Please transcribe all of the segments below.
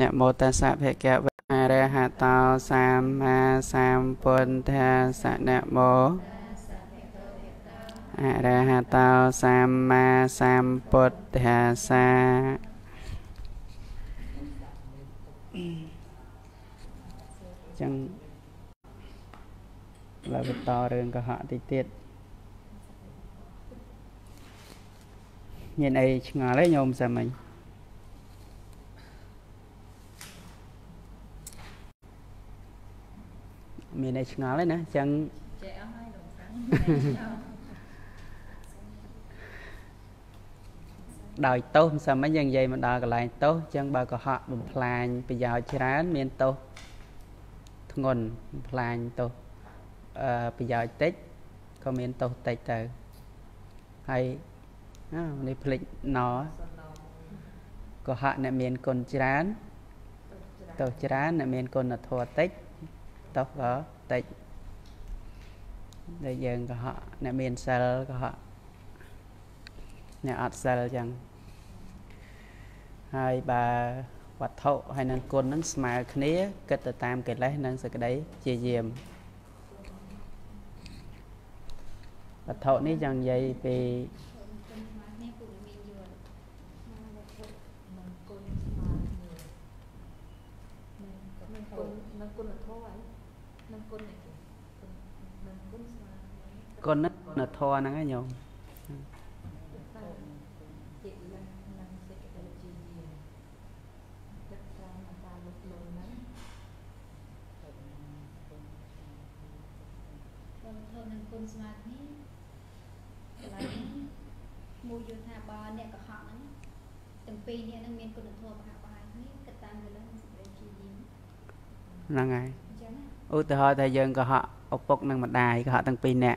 នមោតស្សៈភគវៈអរហតោសម្មាសម្ពុទ្ធាសនមោអរហតោសម្មាសម្ពុទ្ធាសាចឹងឡើយបន្តរឿងកុហកតិចទៀតមានអីឆ្ងល់ទេញោមសាមញ្ញ មានអីឆ្ងល់ទេណាអញ្ចឹងចេះអស់ហើយលោកសាំងដោយទោសមិនសមមិញយើងនិយាយមកដល់កន្លែងទោសអញ្ចឹងបើកុហកបំផ្លាញប្រយោជន៍ច្រើន មានទោសធ្ងន់បំផ្លាញទោសអឺប្រយោជន៍តិចក៏មានទោសតិចទៅហើយនេះភ្លេចណកុហកអ្នកមានគុណច្រើនទោសច្រើនអ្នកមានគុណធម៌តិច ទោសក៏តិចដែលយើងកុហកអ្នកមានសិលកុហកអ្នកអត់សិលអញ្ចឹងហើយបើវត្ថុហើយនឹងគុណនឹងស្មើគ្នាគិតទៅតាមកិលេសនិងសក្តីជាយាមវត្ថុនេះចង់និយាយពី គុណនិតធម៌ហ្នឹងឯងញោមគុណស្មើគ្នាកន្លែងមួយយល់ថាបើអ្នកកុហកហ្នឹងទាំងពីរអ្នកហ្នឹងមានគុណធម៌ប្រហាក់ប្រហែលគ្នាគិតតាមទៅលើសេចក្តីជាយាមហ្នឹងហើយឧទាហរណ៍ថាយើងកុហកឪពុកនិងម្ដាយកុហកទាំងពីរអ្នក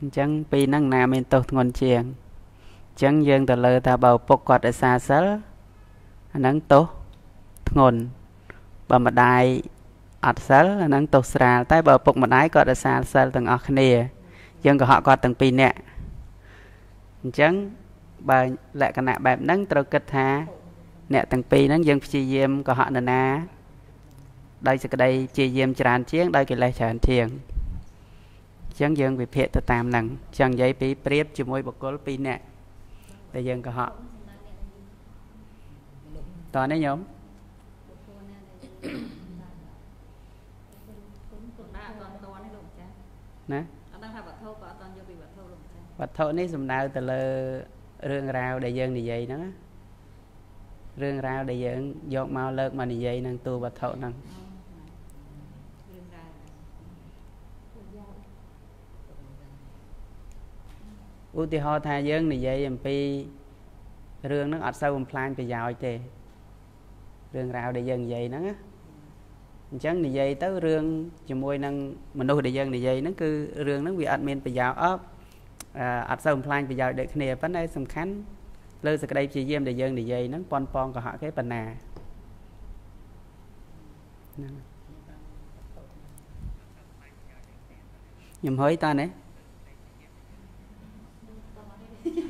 អញ្ចឹងពីរហ្នឹងណាមានទោសធ្ងន់ជាងអញ្ចឹងយើងទៅលើថាបើឪពុកគាត់រសាសិលអាហ្នឹងទោសធ្ងន់បើម្ដាយអត់សិលអាហ្នឹងទោសស្រាលតែបើឪពុកម្ដាយគាត់រសាសិលទាំងអស់គ្នាយើងកុហកគាត់ទាំងពីរនាក់អញ្ចឹងបើលក្ខណៈបែបហ្នឹងត្រូវគិតថាអ្នកទាំងពីរហ្នឹងយើងព្យាយាមកុហកនរណាដោយសេចក្តីព្យាយាមច្រើនជាងដោយកិលេសច្រើនជាងអញ្ចឹងយើងវិភាគទៅតាមហ្នឹងអញ្ចឹងនិយាយពីប្រៀបជាមួយបុគ្គលពីរនាក់ដែលយើងកុហកតើនេះញោមណាអត់ដឹងថាវត្ថុក៏អត់តយកពីវត្ថុលោកចាវត្ថុនេះសំដៅទៅលើរឿងរ៉ាវដែលយើងនិយាយហ្នឹងរឿងរ៉ាវដែលយើងយកមកលើកមកនិយាយនឹងតួវត្ថុហ្នឹង ឧទាហរណ៍ថាយើងនិយាយអំពីរឿងហ្នឹងអត់សូវបំផ្លាញប្រយោជន៍ទេរឿងរ៉ាវដែលយើងនិយាយហ្នឹងណាអញ្ចឹងនិយាយទៅរឿងជាមួយនឹងមនុស្សដែលយើងនិយាយហ្នឹងគឺរឿងហ្នឹងវាអត់មានប្រយោជន៍អត់អត់សូវបំផ្លាញប្រយោជន៍ដូចគ្នាប៉ុន្តែសំខាន់លើសក្តីព្យាយាមដែលយើងនិយាយហ្នឹងប៉ុនប៉ងកុហកគេប៉ុណ្ណាខ្ញុំហើយតើណា ប្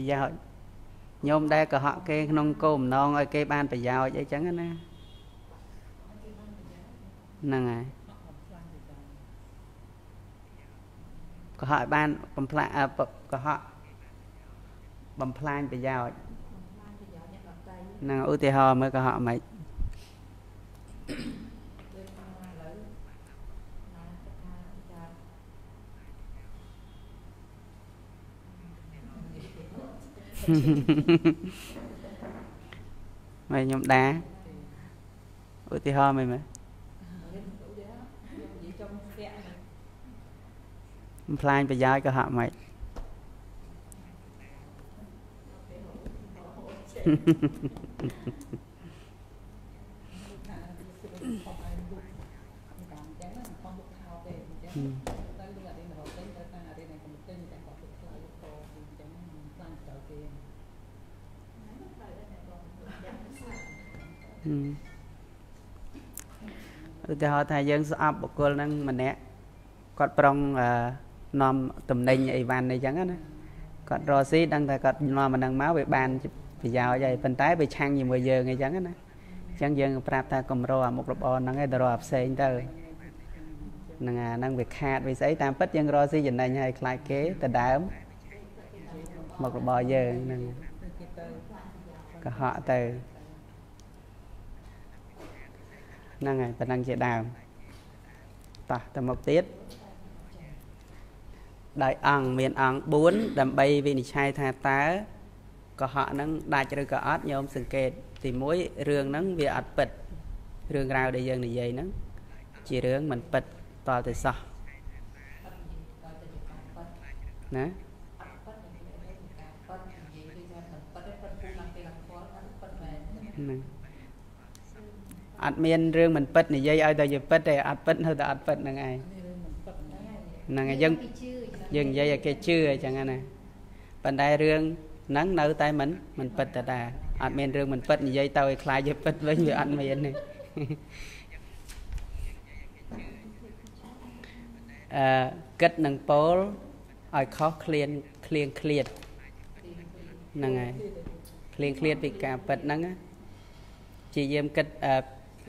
រយោជន៍ញោមដែលកុហកគេក្នុងគោលបំណងឲ្យគេបានប្រយោជន៍អីចឹងណាហ្នឹងហើយកុហកឲ្យបានបំផ្លាញកុហកបំផ្លាញប្រយោជន៍ហ្នឹងឧទាហរណ៍មើលកុហកមិន មកខ្ញុំដាឧទាហរណ៍មិនមើលបំផ្លាញប្រយោជន៍ក៏ហាក់មិនហឹម ឧទាហរណ៍ថាយើងស្អប់បុគ្គលហ្នឹងម្នាក់គាត់ប្រុងនាំតំណែងអីវ៉ាន់អីចឹងណាគាត់រកស៊ីដឹងថាគាត់នាំអានឹងមកវាបានប្រយោជន៍ហើយប៉ុន្តែវាឆាំងជាមួយយើងអីចឹងណាអញ្ចឹងយើងប្រាប់ថាកម្រអាមុខរបរហ្នឹងឯងទៅរកផ្សេងទៅហ្នឹងអាហ្នឹងវាខាតវាស្អីតាមពិតយើងរកស៊ីចំណេញឲ្យខ្លាចគេទៅដើមមុខរបរយើងហ្នឹងកុហកទៅ ហ្នឹងហើយប៉ុណ្ណឹងជាដើមតោះទៅមុខទៀតដោយអង្គមានអង្គ4ដើម្បីវិនិច្ឆ័យថាតើកុហកហ្នឹងដាច់ឬក៏អត់ញោមសង្កេត ទី1រឿងហ្នឹងវាអត់ពិតរឿងរ៉ាវដែលយើងនិយាយហ្នឹងជារឿងមិនពិតតលទៅសោះណាហ្នឹង អត់មានរឿងមិនពិតនិយាយឲ្យតែជាពិតទេអត់ពិតនៅតែអត់ពិតហ្នឹងឯងហ្នឹងហើយយើងយើងនិយាយឲ្យគេជឿអញ្ចឹងណាប៉ុន្តែរឿងហ្នឹងនៅតែមិនមិនពិតតដែរអត់មានរឿងមិនពិតនិយាយទៅឲ្យខ្លាចជាពិតវិញវាអត់មានទេអឺគិតនឹងពោលឲ្យខុសឃ្លានឃ្លៀងឃ្លាតហ្នឹងហើយឃ្លៀងឃ្លាតពីការពិតហ្នឹងជាយាមគិត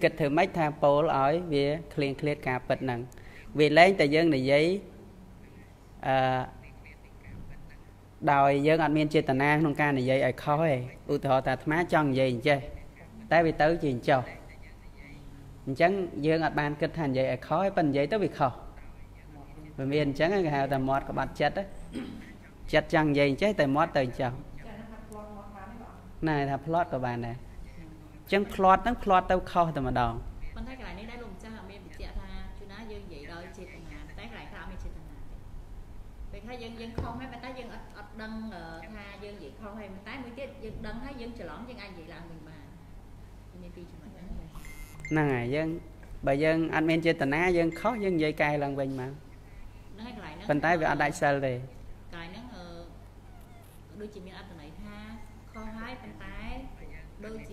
គិតធ្វើម៉េចថាពោលឲ្យវាឃ្លៀងឃ្លាតការពិតហ្នឹងវាលែងតែយើងនិយាយអឺដោយយើងអត់មានចេតនាក្នុងការនិយាយឲ្យខុសទេឧទាហរណ៍ថាអាត្មាចង់និយាយអញ្ចេះតែវាទៅជាអញ្ចោះអញ្ចឹងយើងអត់បានគិតថានិយាយឲ្យខុសទេប៉ុន្តែនិយាយទៅវាខុសវាមានអញ្ចឹងគេហៅថាមាត់ក្បាត់ចិត្តចិត្តចង់និយាយអញ្ចេះតែមាត់ទៅអញ្ចោះណែថាផ្លត់ក៏បានដែរអញ្ចឹងផ្លត់ហ្នឹងផ្លត់ទៅខុសតែម្ដងប៉ុន្តែកន្លែងនេះដែរលោកម្ចាស់អត់មានបញ្ជាក់ថាជួនណាយើងនិយាយដោយចេតនាតែកន្លែងខ្លះអត់មានចេតនាទេពេលថាយើងយើងខុសហើយប៉ុន្តែយើងអត់អត់ដឹងថាយើងនិយាយខុសហើយប៉ុន្តែមួយទៀតយើងដឹងហើយយើងច្រឡំយើងអាចនិយាយឡើងវិញបានមានពីរចំណុចហ្នឹងហ្នឹងហើយយើងបើយើងអត់មានចេតនាយើងខុសយើងនិយាយកែឡើងវិញមកហ្នឹងហើយកន្លែងហ្នឹងប៉ុន្តែវាអត់ដាច់សិលទេកន្លែងហ្នឹងអឺដូចជាមានអត្ថន័យថាខុសហើយប៉ុន្តែដូចជា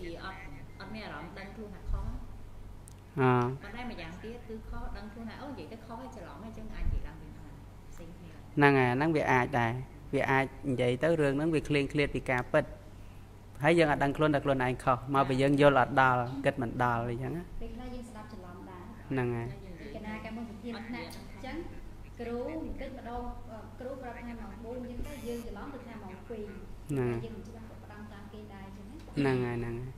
អឺប៉ុន្តែម្យ៉ាងទៀតគឺខុសដឹងខ្លួនថាអូនិយាយទៅខុសហើយច្រឡំហើយចឹងអាចនិយាយឡើងវិញបានផ្សេងគ្នាហ្នឹងហើយហ្នឹងវាអាចដែរវាអាចនិយាយទៅរឿងហ្នឹងវាឃ្លៀងឃ្លាតពីការពិតហើយយើងអត់ដឹងខ្លួនតែខ្លួនឯងខុសមកពីយើងយល់អត់ដល់គិតមិនដល់អញ្ចឹងណាពេលខ្លះយើងស្ដាប់ច្រឡំដែរហ្នឹងហើយកណាកាលមកវិធានថ្នាក់អញ្ចឹងគ្រូគិតម្ដងគ្រូប្រាប់ថាម៉ោង4អញ្ចឹងទៅយើងច្រឡំទៅថាម៉ោង2ហ្នឹងយើងមិនច្បាស់ផ្ដាំតាមគេដែរអញ្ចឹងហ្នឹងហើយហ្នឹងហើយ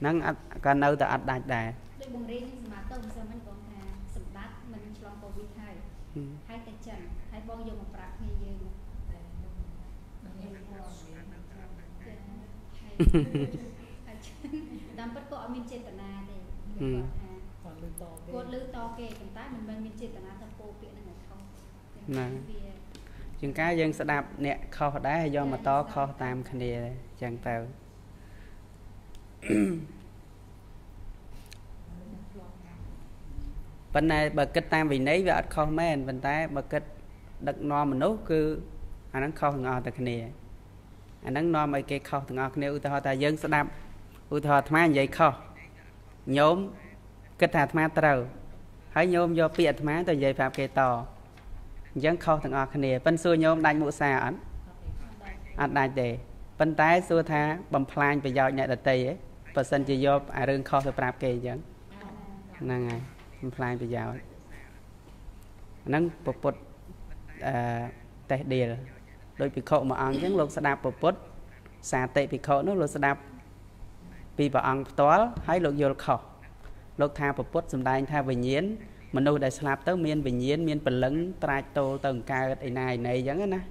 ហ្នឹងអត់ក៏នៅតែអត់ដាច់ដែរដូចបង្រៀនសមាទៅមិនសិនមិញបងថាសម្បត្តិមិនឆ្លងកូវីដហើយហើយតែចិនហើយបងយកមកប្រាប់គ្នាយើងតាមពិតក៏អត់មានចេតនាទេគាត់ថាគាត់លឺតគេគាត់លឺតគេប៉ុន្តែមិនមែនមានចេតនាថាពោពាក្យហ្នឹងឲ្យខុសណាជាងការយើងស្ដាប់អ្នកខុសដែរយកមកតខុសតាមគ្នាអញ្ចឹងទៅ ប៉ុន្តែបើគិតតាមវិន័យវាអត់ខុសមែនប៉ុន្តែបើគិតដឹកនាំមនុស្សគឺអាហ្នឹងខុសទាំងអស់តែគ្នាអាហ្នឹងនាំឲ្យគេខុសទាំងអស់គ្នាឧទាហរណ៍ថាយើងស្ដាប់ឧទាហរណ៍អាត្មានិយាយខុសញោមគិតថាអាត្មាត្រូវហើយញោមយកពាក្យអាត្មាទៅនិយាយប្រាប់គេតអញ្ចឹងខុសទាំងអស់គ្នាប៉ិនសួរញោមដាច់មុសាអត់អត់ដាច់ទេប៉ុន្តែសួរថាបំផ្លាញប្រយោជន៍អ្នកដតីឯង បើសិនជាយកអារឿងខុសទៅប្រាប់គេអញ្ចឹងហ្នឹងហើយបំផ្លាញប្រយោជន៍ហ្នឹងពពុទ្ធអឺតេះដៀលដោយភិក្ខុមួយអង្គអញ្ចឹងលោកស្ដាប់ពពុទ្ធសាតិភិក្ខុនោះលោកស្ដាប់ពីព្រះអង្គផ្ទាល់ហើយលោកយល់ខុសលោកថាពពុទ្ធសំដែងថាវិញ្ញាណមនុស្សដែលស្លាប់ទៅមានវិញ្ញាណមានពលឹងត្រាច់តូលទៅអង្កើតឯណាឯណីអញ្ចឹងណា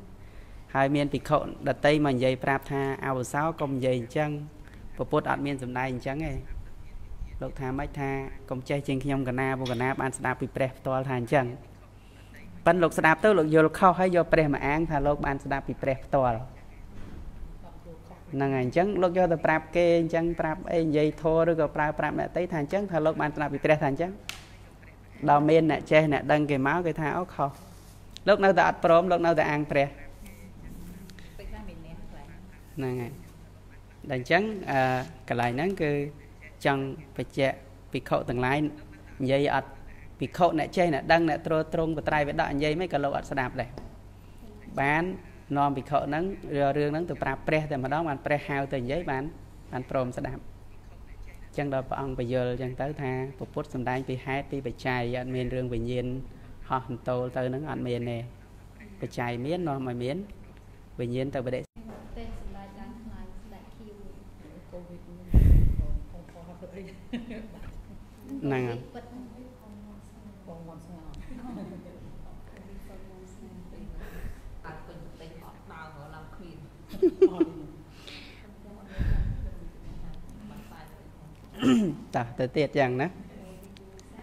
ហើយមានភិក្ខុដតីមកនិយាយប្រាប់ថាអវសោកុំនិយាយអញ្ចឹង ពពុទ្ធអត់មានសំដែងអញ្ចឹងទេលោកថាម៉េចថាកុំចេះជាងខ្ញុំកណាពុកណាបានស្ដាប់ពីព្រះផ្ទាល់ថាអញ្ចឹងប៉ិនលោកស្ដាប់ទៅលោកយល់ខុសហើយយកព្រះមកអាងថាលោកបានស្ដាប់ពីព្រះផ្ទាល់ហ្នឹងហើយអញ្ចឹងលោកយកទៅប្រាប់គេអញ្ចឹងប្រាប់អីនិយាយធរឬក៏ប្រើប្រាប់អ្នកតីថាអញ្ចឹងថាលោកបានស្ដាប់ពីព្រះថាអញ្ចឹងដល់មានអ្នកចេះអ្នកដឹងគេមកគេថាអូខុសលោកនៅតែអត់ព្រមលោកនៅតែអាងព្រះហ្នឹងហើយ ដល់អញ្ចឹងអឺកន្លែងហ្នឹងគឺចង់បញ្ជាក់ភិក្ខុទាំងឡាយនិយាយអត់ពីភិក្ខុអ្នកចេះអ្នកដឹងអ្នកត្រួតត្រងបត្រៃវេដកនិយាយមិនក៏លោកអត់ស្ដាប់ដែរបាននាំភិក្ខុហ្នឹងរឿងហ្នឹងទៅប្រាប់ព្រះតែម្ដងបានព្រះហៅទៅនិយាយបានបានព្រមស្ដាប់អញ្ចឹងដល់ព្រះអង្គបញ្យល់អញ្ចឹងទៅថាពុទ្ធសំដែងពីហេតុពីបច្ច័យអត់មានរឿងវិញ្ញាណហោះហន្តោលទៅហ្នឹងអត់មានទេបច្ច័យមាននាំឲ្យមានវិញ្ញាណទៅបដិពេលសម្ដេចឡើងថ្លៃស្ដេចខៀវ កូវីដហ្នឹងផងផងហត់ទៅវិញ ហ្នឹងហើយពិតបងមកស្ងោអត់ពេញពេញអត់ដើររឡើងគ្មានអត់បាត់តែតោះទៅទៀតចឹងណា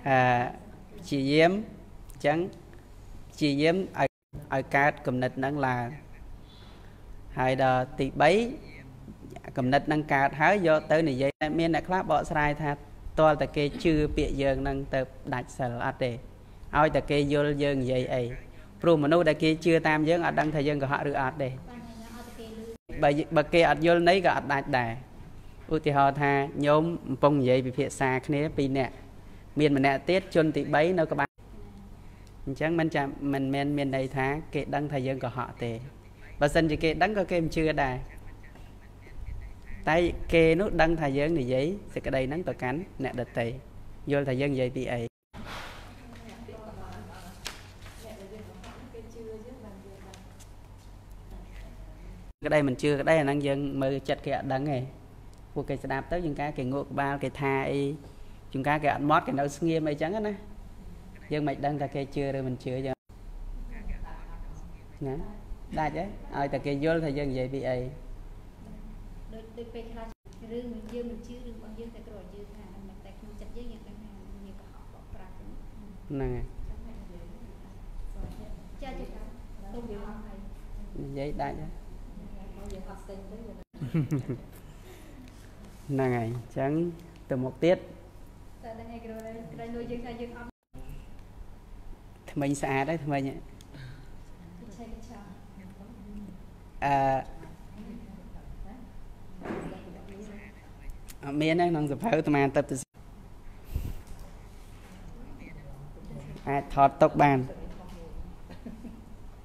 អឺជាយាមអញ្ចឹងជាយាមឲ្យឲ្យកើតគំនិតហ្នឹងឡើងហើយដល់ទី3 គំនិតហ្នឹងកើតហើយយកទៅនិយាយមានអ្នកខ្លះបកស្រាយថាតលតែគេជឿពាក្យយើងហ្នឹងទៅដាច់សិលអត់ទេឲ្យតែគេយល់យើងនិយាយអីព្រោះមនុស្សដែលគេជឿតាមយើងអត់ដឹងថាយើងកុហកឬអត់ទេបានហើយណាអត់តែគេលឺបើបើគេអត់យល់ន័យក៏អត់ដាច់ដែរឧទាហរណ៍ថាញោមកំពុងនិយាយពិភាក្សាគ្នាពីរនាក់មានម្នាក់ទៀតជនទី3នៅក្បែរអញ្ចឹងមិនចាំមិនមែនមានន័យថាគេដឹងថាយើងកុហកទេបើសិនជាគេដឹងក៏គេមិនជឿដែរ តែគេនោះដឹងថាយើងនិយាយសេចក្តីហ្នឹងទៅកាន់អ្នកដតីយល់ថាយើងនិយាយពីអីក្តីមិនជឿក្តីអាហ្នឹងយើងមើលចិត្តគេអត់ដឹងទេពួកគេស្ដាប់ទៅយើងការគេងក់ក្បាលគេថាអីជួនកាលគេអត់មត់គេនៅស្ងៀមអីចឹងណាយើងមិនដឹងថាគេជឿឬមិនជឿចឹងណាដាច់ហ៎ឲ្យតែគេយល់ថាយើងនិយាយពីអី ដូចដូចពេលខ្លះរឿងមិនយើងមិនជឿរឿងរបស់យើងតែគ្រាន់តែយើងថាមិនតែក្នុងចិត្តយើងយើងដឹងថាយើងកុហកបកប្រាស់ហ្នឹងហ្នឹងហើយចាចាទៅវាអស់ហើយនិយាយដាច់ហ៎យើងអត់ស្ទើរទេហ្នឹងហើយអញ្ចឹងទៅមុខទៀតតែដឹងឯងគ្រាន់តែក្រែងលុយយើងថាយើងអត់ថ្មិញស្អាតហើយថ្មិញហ៎ឆេះឆាអឺ អត់មានទេក្នុងសភៅអាត្មាទៅទៅអាចថតទុកបាន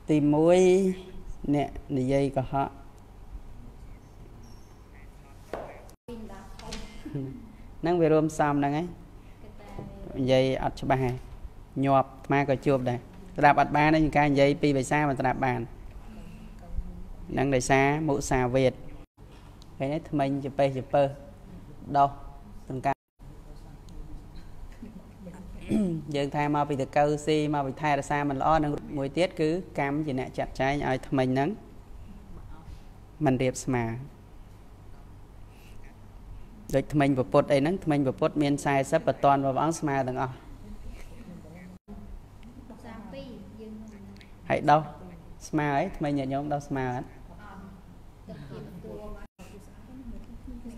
ទី1អ្នកនិយាយកុហកពីម្ដាធំហ្នឹងវារួមសំហ្នឹងឯងគេតែនិយាយអត់ច្បាស់ឯងញាប់អាត្មាក៏ជួបដែរស្ដាប់អត់បានទេជាការនិយាយពីភាសាមិនស្ដាប់បានហ្នឹងដោយសារមុសាវាទ ពេលនេះថ្មិញចពេះចពើដោះសង្កាយើងថាមកពីតកៅស៊ីមកពីថែរក្សាមិនល្អនឹងមួយទៀតគឺកម្មជាអ្នកចាត់ចែងឲ្យថ្មិញហ្នឹងมันរៀបស្មើដូចថ្មិញពពុតអីហ្នឹងថ្មិញពពុតមាន40បតនព្រះអង្គស្មើទាំងអស់32យើងមិនហើយដោះស្មើអីថ្មិញញាតិញោមដោះស្មើអត់ អត់ទឹកជាទួ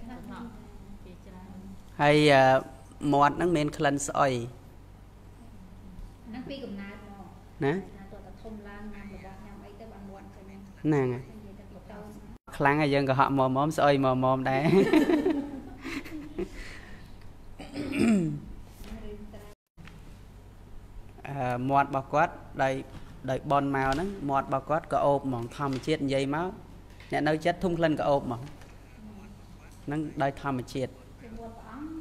មកខ្លះ ជាច្រើន ហើយអឺមាត់ហ្នឹងមានក្លិនស្អុយហ្នឹងពីកំណើតមកណាថាតើធំឡើងញ៉ាំរបស់ញ៉ាំអីទៅបានមាត់ទៅហ្នឹងហ្នឹងហើយនិយាយទៅពីតោខ្លាំងហើយយើងក៏ហក់មកមកស្អុយមកមកដែររឿងត្រែអឺមាត់របស់គាត់ដោយដោយបនមកហ្នឹងមាត់របស់គាត់ក៏អូបហ្មងធម្មជាតិនិយាយមកអ្នកនៅចិត្តធុំក្លិនក៏អូបហ្មងហ្នឹងដោយធម្មជាតិ ជាមួយព្រះអង្គ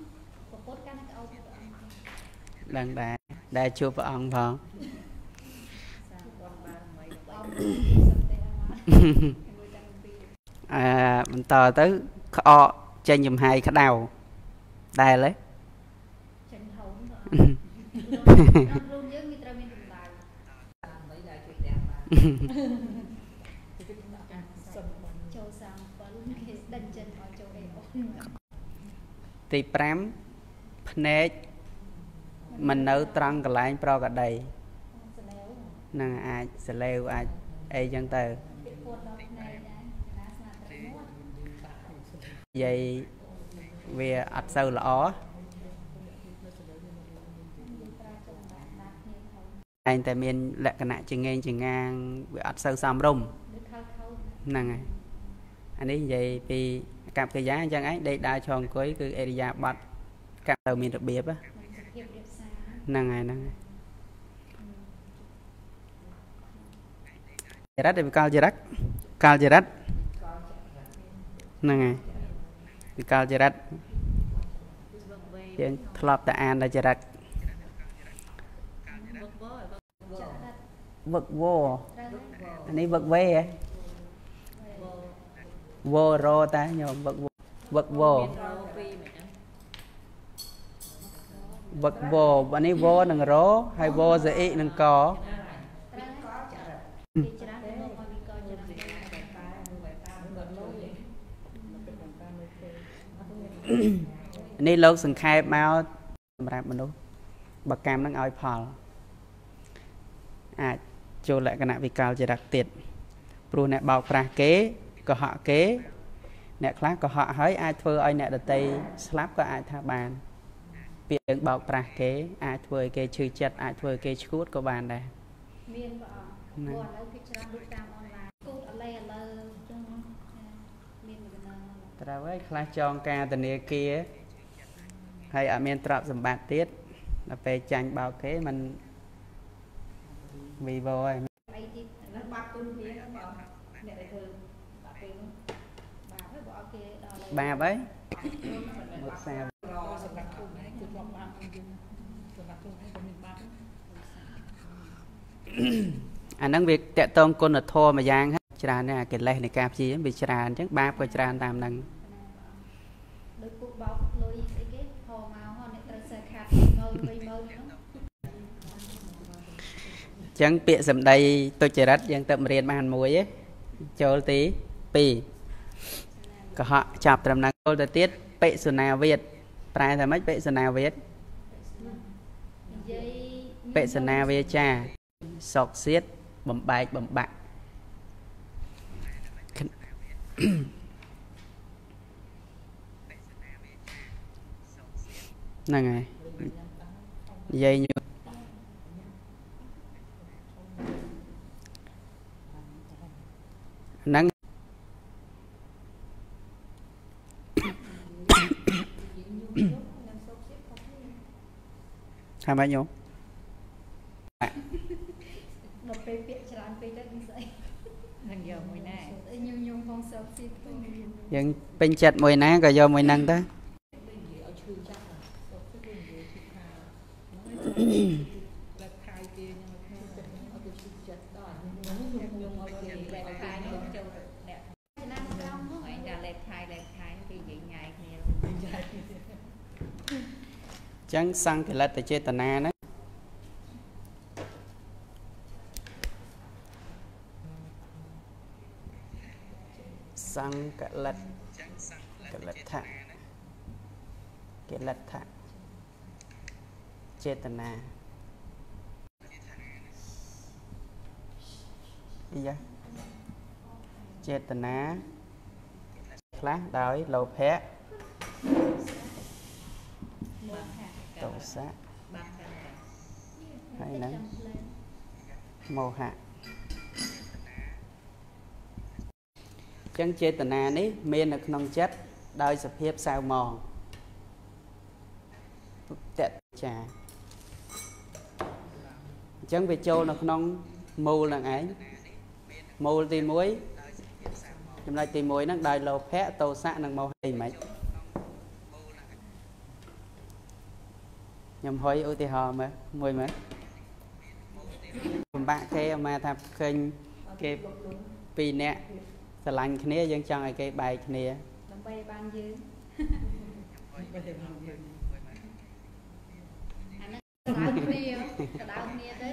ប្រពុតកាន់តែអោបព្រះអង្គ ដឹងដែរដែលជួបព្រះអង្គផងសាគាត់បានមិនព្រះអង្គសន្តិអាមាមួយតាំងពីអឺបន្តទៅក្អកចេញចំហាយក្តៅដែលទេចិនហុងព្រះអង្គក្នុងរូបយើងវាត្រូវមានកម្ដៅតាមបីដែលជួយទាំងបានសុំបងចូល37គេដេញចិនឲ្យចូលអេអូនទី5ភ្នែក មិននៅត្រង់កន្លែងប្រកដីសលេវហ្នឹងអាចសលេវអាចអីចឹងទៅពីពួតដល់ផ្នែកដែរណាស្នាត្រឹមមាត់និយាយវាអត់សូវល្អនិយាយប្រើចង្កាណាគ្នាហុងតែងតែមានលក្ខណៈចងេងចងាងវាអត់សូវសមរម្យឬខៅខៅហ្នឹងហើយអានេះនិយាយពីអកប្បកិរិយាអញ្ចឹងឯងដេកដើរឈរអង្គុយគឺអេរិយាប័តកាប់ទៅមានរបៀបហ៎ ហ្នឹងហើយហ្នឹងហើយចរិតវិកាលចរិតកាលចរិតហ្នឹងហើយវិកាលចរិតយើងធ្លាប់តែអានដល់ចរិតវឹកវោអានេះវឹកវេហ៎វោរតាញោមវឹកវឹកវោ វឹកវអានេះវនឹងរហើយវសអ៊ីនឹងកត្រូវពីច្រើនទៅមកវិកលចរិតនេះលោកសង្ខេបមកសម្រាប់មនុស្សបកម្មនឹងឲ្យផល អាចចូលលក្ខណៈវិកលចរិតទៀតព្រោះអ្នកបោកប្រាស់គេកុហកគេ អ្នកខ្លះកុហកហើយអាចធ្វើឲ្យអ្នកដតីស្លាប់ក៏អាចថាបាន ពាក្យយើងបោកប្រាស់គេអាចធ្វើឲ្យគេឈឺចិត្តអាចធ្វើឲ្យគេឈួតក៏បានដែរមានព្រះអង្គព្រោះឥឡូវគេច្រើនដូចតាមអនឡាញគូតអលេឥឡូវអញ្ចឹងចាមានវិញ្ញាណត្រូវហើយខ្លះចងការធនាគារហើយអត់មានទ្រព្យសម្បត្តិទៀតដល់ពេលចាញ់បោកគេมันវីវហើយអីទៀត nó bắt tôi phía nó bảo mẹ đại thư bắt tôi nó បាទហើយបើអត់គេដល់ឥឡូវបាបហើយមកសា lo sập đặt thùng này អាហ្នឹងវាតកតងគុណធម៌មួយយ៉ាងហើយច្រើនណាស់កិលេសនៃការព្យាយាមវាច្រើនអញ្ចឹងបាបក៏ច្រើនតាមហ្នឹងដូចគូបោកលុយស្អីគេហៅមកហោះអ្នកត្រូវសើខាត់មើលបីមើលហ្នឹងអញ្ចឹងពាក្យសម្ដីទុច្ចរិតយើងទៅរៀនបានមួយឯងចូលទី2កុហកចាប់ត្រឹមហ្នឹងចូលទៅទៀតបិសុណាវាទប្រែថាម៉េចបិសុណាវាទនិយាយបិសនាវាចា សុកសៀតបំបែកបំបាក់ហ្នឹងហើយនិយាយញូហ្នឹងថាម៉េចញោម ដល់ពេលពាក្យច្រើនពេកទៅនឹងស្អី នឹងយកមួយណា ស្អីញញងផងសោកស៊ីទៅ យើងពេញចិត្តមួយណាក៏យកមួយហ្នឹងទៅ lật khai kia nhưng mà không có cái sự chết đó nhưng nhưng mà cái លេខ lật ខែ khai នេះ nó ចូលអ្នក ឆ្នាំក្រោមហ្នឹង អញថាលេខខែលេខខែពីនិយាយញ៉ាយគ្នា អញ្ចឹងសង្កលិតចេតនាហ្នឹង សង្កលិតកលិតថាកិលិតថាចេតនាអីយ៉ាចេតនាខ្លះដោយលោភៈមកហាទោសៈបាក់កាន់តែហើយហ្នឹងចាំផ្លែមោហៈ ចឹងចេតនានេះមាននៅក្នុងចិត្តដោយសភាពសៅហ្មងតេចាអញ្ចឹងវាចូលនៅក្នុងមូលហ្នឹងឯងមូលទី1ចំណុចទី1ហ្នឹងដោយលោភៈទោសៈនិងមោហៈអីមិនខ្ញុំហុយឧទាហរណ៍មើលមួយមើលពិបាកគេអាមកថាឃើញគេពីរនាក់ ស្រឡាញ់គ្នាយើងចង់ឲ្យគេបែកគ្នាដើម្បីឲ្យបានយើងអាហ្នឹងដៅគ្នាដៅគ្នាទៅ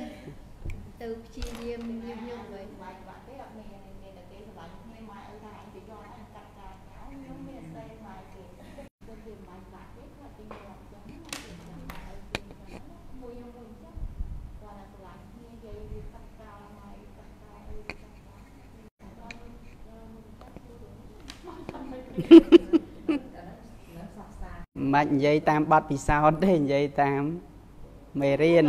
ទៅព្យាយាមញឹមញឹមវិញ បាច់បាក់ទេអត់មានមានតែគេស្រឡាញ់គ្នាម៉ែអីថាអញទៅយកអញកាត់ការខ្ញុំមានស្ដីម៉ែគេទៅពីម៉ែបាក់ទេគាត់ទីយកអញ្ចឹងម៉ែអីគេមួយខ្ញុំមួយអញ្ចឹងគាត់តែស្រឡាញ់គ្នានិយាយវាកាត់ការម៉ែកាត់ការអីកាត់ការ មិននិយាយតាមបទពិសោធន៍ទេនិយាយតាមមេរៀន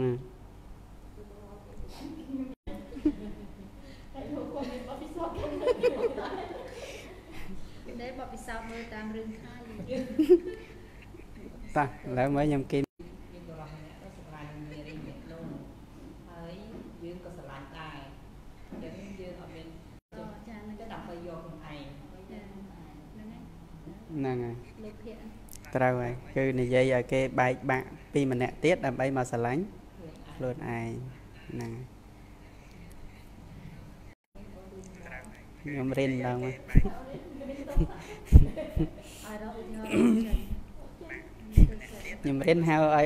ណាពីនេះបបពិសោធន៍មើលតាមរឿងខៃតោះឥឡូវមើលខ្ញុំគិត យើងក៏រស់ម្នាក់ទៅស្រឡាញ់មេរីមេនោះហើយយើងក៏ស្រឡាញ់ដែរអញ្ចឹងយើងអត់មាន អូចាហ្នឹង ទៅ ក៏ ដើម្បីយកខ្លួនឯង ចាហ្នឹងហើយ ហ្នឹងហើយ លោកភាគ ត្រូវហើយគឺនិយាយឲ្យគេបែកបាក់ពីម្នាក់ទៀតដើម្បីមកស្រឡាញ់ខ្លួនឯងខ្លួនឯងហ្នឹងហើយខ្ញុំរៀនដល់មកឲ្យរកឧទាហរណ៍ចាខ្ញុំរៀនហៅឲ្យ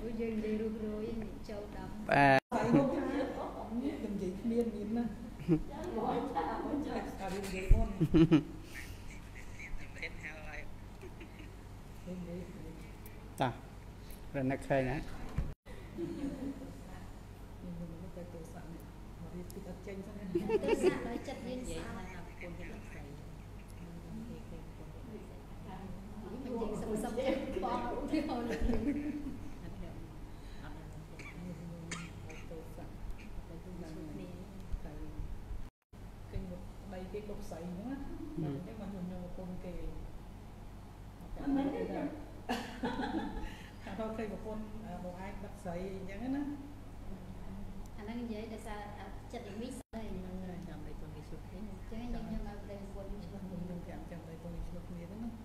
អូយើងនិយាយរុះរយចូលដល់បាទហើយមកថាខ្ញុំនិយាយគ្មានមានណាអារឿងនិយាយមុនខ្ញុំនិយាយ តោះ រនឹកឃើញណាខ្ញុំមិនទៅទូរស័ព្ទនេះម ករៀបពីអត់ចេញសិនណាទស្សនៈដោយចិត្តយើងនិយាយស្អាតថាប្រពន្ធរបស់ស្រីគេគេប្រពន្ធរបស់ស្រីមិនយើងសុំសុំបងឧទាហរណ៍លើកនេះអត់ដឹងអត់ដឹងទេទូរស័ព្ទទៅទូរស័ព្ទគ្នាទៅគេមកដៃគេកុកស្រីហ្នឹងណាអញ្ចឹងមកខ្ញុំយកប្រពន្ធគេអត់មែនទេថាឃើញប្រពន្ធបងអាចដឹកស្រីអញ្ចឹងណាអាហ្នឹងនិយាយដោយសារចិត្តយើងមីស្ដីអញ្ហ្នឹងហើយចាំបីខ្លួនគេជួបគ្នាចឹងយើងយើងឲ្យប្តីប្រពន្ធឆ្លងខ្ញុំខ្ញុំចាំចាំទៅទៅឆ្លុះគ្នាទៅណាហឹ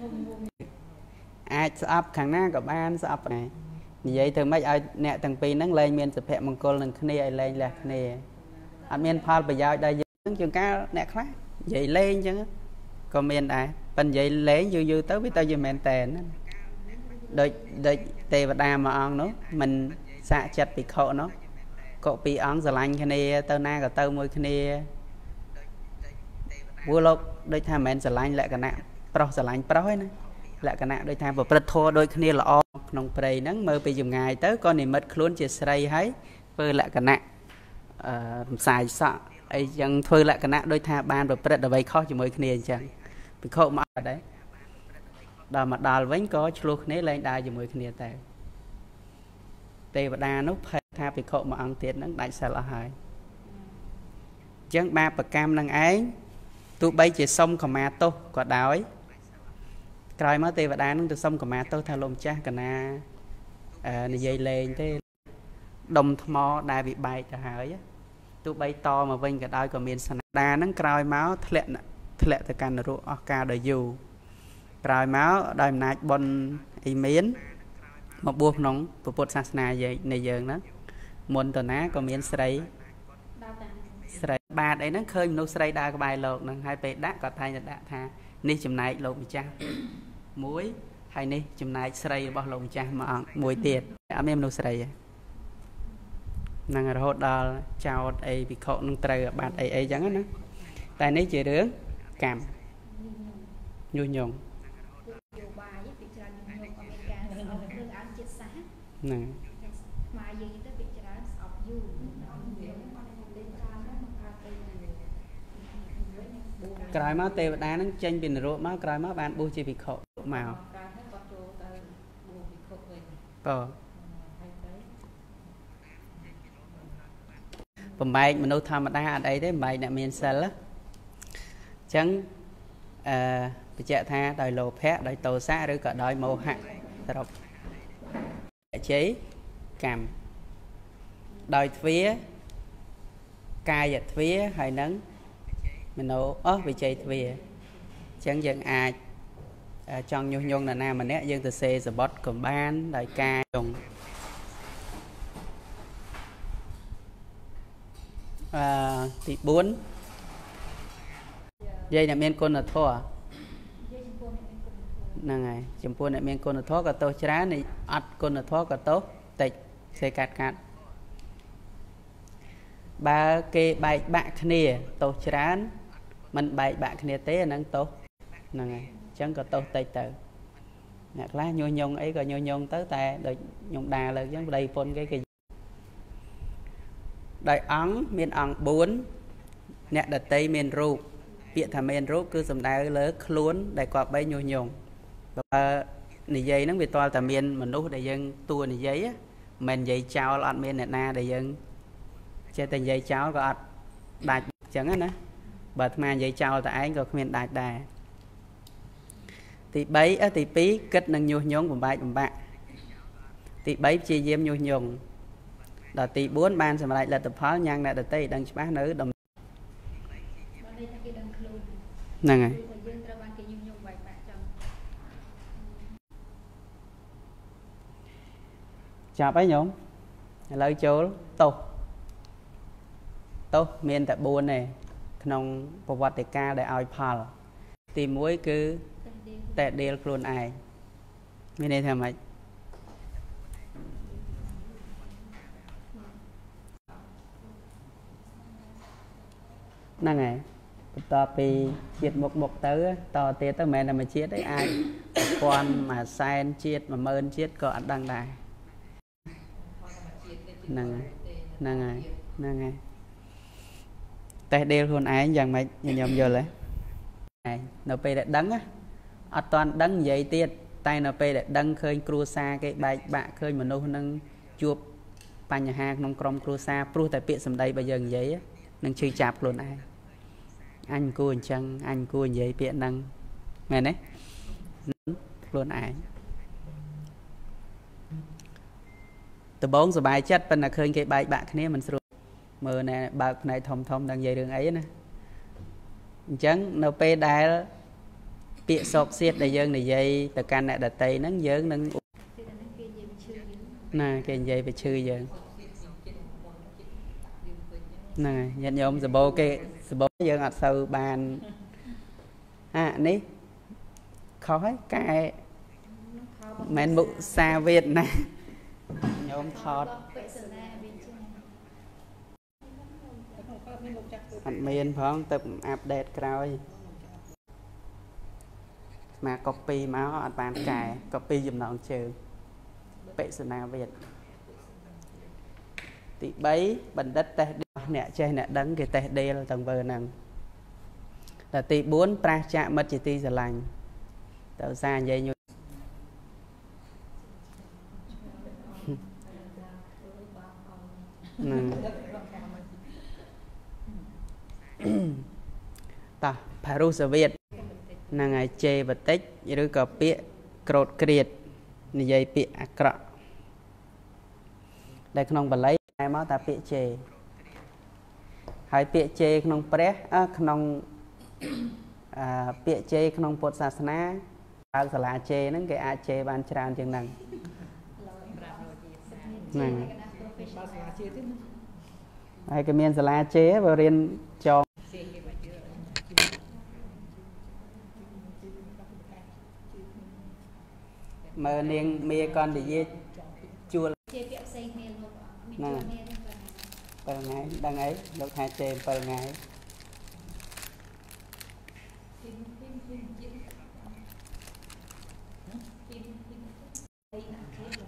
មងុំងុំអាចស្អប់ខាងណាក៏បានស្អប់ដែរនិយាយទៅម៉េចឲ្យអ្នកទាំងពីរហ្នឹងលែងមានសុភមង្គលនឹងគ្នាឲ្យលែងលះគ្នាអត់មានផលប្រយោជន៍ដល់យើងជួនកាលអ្នកខ្លះនិយាយលេងអញ្ចឹង ក៏មានដែរប៉ិននិយាយលេងយូរយូរទៅវាទៅជាមែនតែនណាដូចដូចទេវតាមួយអង្គនោះមិនសាកចិត្តភិក្ខុនោះក៏ពីរអង្គស្រឡាញ់គ្នា ទៅណាក៏ទៅមួយគ្នាព្រោះលោកដូចថាមិនមែនស្រឡាញ់លក្ខណៈប្រុសស្រឡាញ់ប្រុសឯណាលក្ខណៈដូចថាប្រព្រឹត្តធម៌ដូចគ្នាល្អក្នុងព្រៃហ្នឹងមើលពីចម្ងាយទៅក៏និមិត្តខ្លួនជាស្រីហើយធ្វើលក្ខណៈអឺរំសាយសក់អីចឹងធ្វើលក្ខណៈដូចថាបានប្រព្រឹត្តអ្វីខុសជាមួយគ្នាអញ្ចឹង ពិខុមកអត់ដែរដល់មកដល់វិញក៏ឆ្លោះគ្នាលែងដើរជាមួយគ្នាទៅទេវតានោះភ័យថាពិខុមួយអង្គទៀតហ្នឹងដាច់សិលអស់ហើយអញ្ចឹងបាបកម្មនឹងឯងទោះបីជាសុំខមាទោសក៏ដោយក្រោយមកទេវតានឹងទៅសុំកម្មាទោសថាលោកម្ចាស់កណាអឺនិយាយលេងទេដុំថ្មដែលវាបែកទៅហើយទោះបីតមកវិញក៏ដោយក៏មានសនាដានឹងក្រោយមកធ្លាក់ ធ្លាក់ទៅកាន់នរកអស់កាលដ៏យូរក្រោយមកដោយអំណាចបុណ្យអីមានមកបួសក្នុងពុទ្ធសាសនាយើងនៃយើងហ្នឹងមុនតណាក៏មានស្រីដល់តាមស្រីបាតអីហ្នឹងឃើញមនុស្សស្រីដើរក្បែរលោកហ្នឹងហើយពេលដាក់ក៏តែងតែដាក់ថានេះចំណែកលោកម្ចាស់មួយហើយនេះចំណែកស្រីរបស់លោកម្ចាស់មួយអង្គមួយទៀតអត់មានមនុស្សស្រីទេហ្នឹងរហូតដល់ចោតអីវិខុនឹងត្រូវអាបាត់អីអីចឹងណាតែនេះជារឿង កម្មញុះញង់យោបាយពីច្រើនយើងយកអមេរិកាស្អប់រឿងអានជាតិសាសន៍ហ្នឹងខ្មែរយើងទៅពីច្រើនស្អប់យូរដល់យើងមកលេងច្រើនមកកើតទៅក្រោយមកទេវតានឹងចេញពីនរកមកក្រោយមកបានបួសជាវិខុមកកើតហើយគាត់ចូលទៅបួសពិខុវិញបើហើយទៅបំបែកមនុស្សធម្មតាអត់អីទេបំបែកអ្នកមានសិលណាអញ្ចឹងអឺបញ្ជាក់ថាដោយលោភៈដោយតោសៈឬក៏ដោយមោហៈសរុបជ័យកម្មដោយទ្វាកាយទ្វាហើយនឹងមโนអស់វិជ័យទ្វាអញ្ចឹងយើងអាចអឺចង់ញុះញង់នរណាម្នាក់យើងទៅសេសបុតក៏បានដោយការយងអឺទី4និ យាយអ្នកមានគុណធម៌យើងចំពោះអ្នកមានគុណធម៌ហ្នឹងហើយចំពោះអ្នកមានគុណធម៌ក៏ទោសច្រើននេះអត់គុណធម៌ក៏ទោសតិចសេកាត់កាត់បើគេបែកបាក់គ្នាទោសច្រើនមិនបែកបាក់គ្នាទេអាហ្នឹងទោសហ្នឹងហើយអញ្ចឹងក៏ទោសតិចទៅអ្នកខ្លះញុះញង់អីក៏ញុះញង់ទៅតែដូចខ្ញុំដាលើកអញ្ចឹងប្តីប្រពន្ធគេគេដោយអង្គមានអង្គ4អ្នកដតីមានរូប ពាក្យថាមានរូបគឺសំដៅលើខ្លួនដែលគាត់បីញុះញង់បើនិយាយហ្នឹងវាតលតែមានមនុស្សដែលយើងតួនិយាយណាមិននិយាយចោលអត់មានអ្នកណាដែលយើងចេះតែនិយាយចោលក៏អត់ដាច់អញ្ចឹងណាបើអាត្មានិយាយចោលតែឯងក៏គ្មានដាច់ដែរទី3អឺទី2គិតនឹងញុះញង់បំបែកបំបាក់ទី3ព្យាយាមញុះញង់ដល់ទី4បានសម្រេចលទ្ធផលញ៉ាំងអ្នកដតីដឹងច្បាស់នៅដំ បើន័យថាគេដឹងខ្លួន ហ្នឹងហើយគឺថាយើងត្រូវបានគេញុះញង់បែកបាក់ចឹងចាប់ហើយញោមឥឡូវចូលតោសតោសមានតែ4ទេក្នុងប្រវត្តិការដែលឲ្យផលទី1គឺតែដេលតែដេលខ្លួនឯងមានន័យថាម៉េចហ្នឹងហើយ បន្ទាប់ពីជាតិមុខមុខទៅតទៀតទៅមិនមែនតែមួយជាតិទេអាចពាន់មួយសែនជាតិ10000ជាតិក៏អត់ដឹងដែរហ្នឹងហើយហ្នឹងហើយហ្នឹងហើយតេះដេលខ្លួនឯងយ៉ាងម៉េចញញឹមយល់ទេឯងនៅពេលដែលដឹងណាអត់តាន់ដឹងនិយាយទៀតតែនៅពេលដែលដឹងឃើញគ្រួសារគេបែកបាក់ឃើញមនុស្សនឹងជួបបញ្ហាក្នុងក្រុមគ្រួសារព្រោះតែពាក្យសម្ដីបើយើងនិយាយនឹងឈឺចាប់ខ្លួនឯង អញគួរអញ្ចឹងអញគួរនិយាយពាក្យហ្នឹងមែនទេខ្លួនឯងដំបងសុបាយចិត្តប៉ុន្តែឃើញគេបែកបាក់គ្នាមិនស្រួលមើលណែបើកផ្នែកធំធំដល់និយាយរឿងអីណាអញ្ចឹងនៅពេលដែលពាក្យសោកសៀតដែលយើងនិយាយទៅកាន់អ្នកដតីហ្នឹងយើងនឹងណាគេនិយាយបិឈឺយើង ហ្នឹងហើយញាតិញោមសបោគេសបោយើងអត់សូវបានអានេះខុសហើយកែនឹងខោមិនមែនមុសាវាទណាញោមថតបិសនាវិញចឹងតែក្នុងកើតមានលោកចាស់ទៅអត់មានផងទៅអាប់ដេតក្រោយស្មាកូពីមកអត់បានកែកូពីចំណងជើងបិសនាវាទទី3បណ្ឌិតតេះដេល អ្នកចេះអ្នកដឹងគេតេះដេលទាំងវើហ្នឹងដល់ទី4ប្រាសចាកមិត្តជាទីស្រឡាញ់ទៅឧស្សារនិយាយញូហ្នឹងតោះផារុសវិតហ្នឹងហើយជេបតិចឬក៏ពាក្យក្រោតក្រៀតនិយាយពាក្យអាក្រក់ដែលក្នុងបាលីតែមកតាពាក្យជេ ហើយពាក្យជេក្នុងព្រះអឺក្នុងអឺពាក្យជេក្នុងពុទ្ធសាសនាបើកសាលាជេហ្នឹងគេអាចជេបានច្រើនជាងហ្នឹងហ្នឹងហើយបើសាលាជាទៀតណាហើយក៏មានសាលាជេបើរៀនចងមើលនាងមាកន្តយាជួលជាពាក្យផ្សេងគ្នាលោកមានហ្នឹងជួនគ្នាទេបាទ 7ថ្ងៃដឹងអីលោកថាជេ7ថ្ងៃ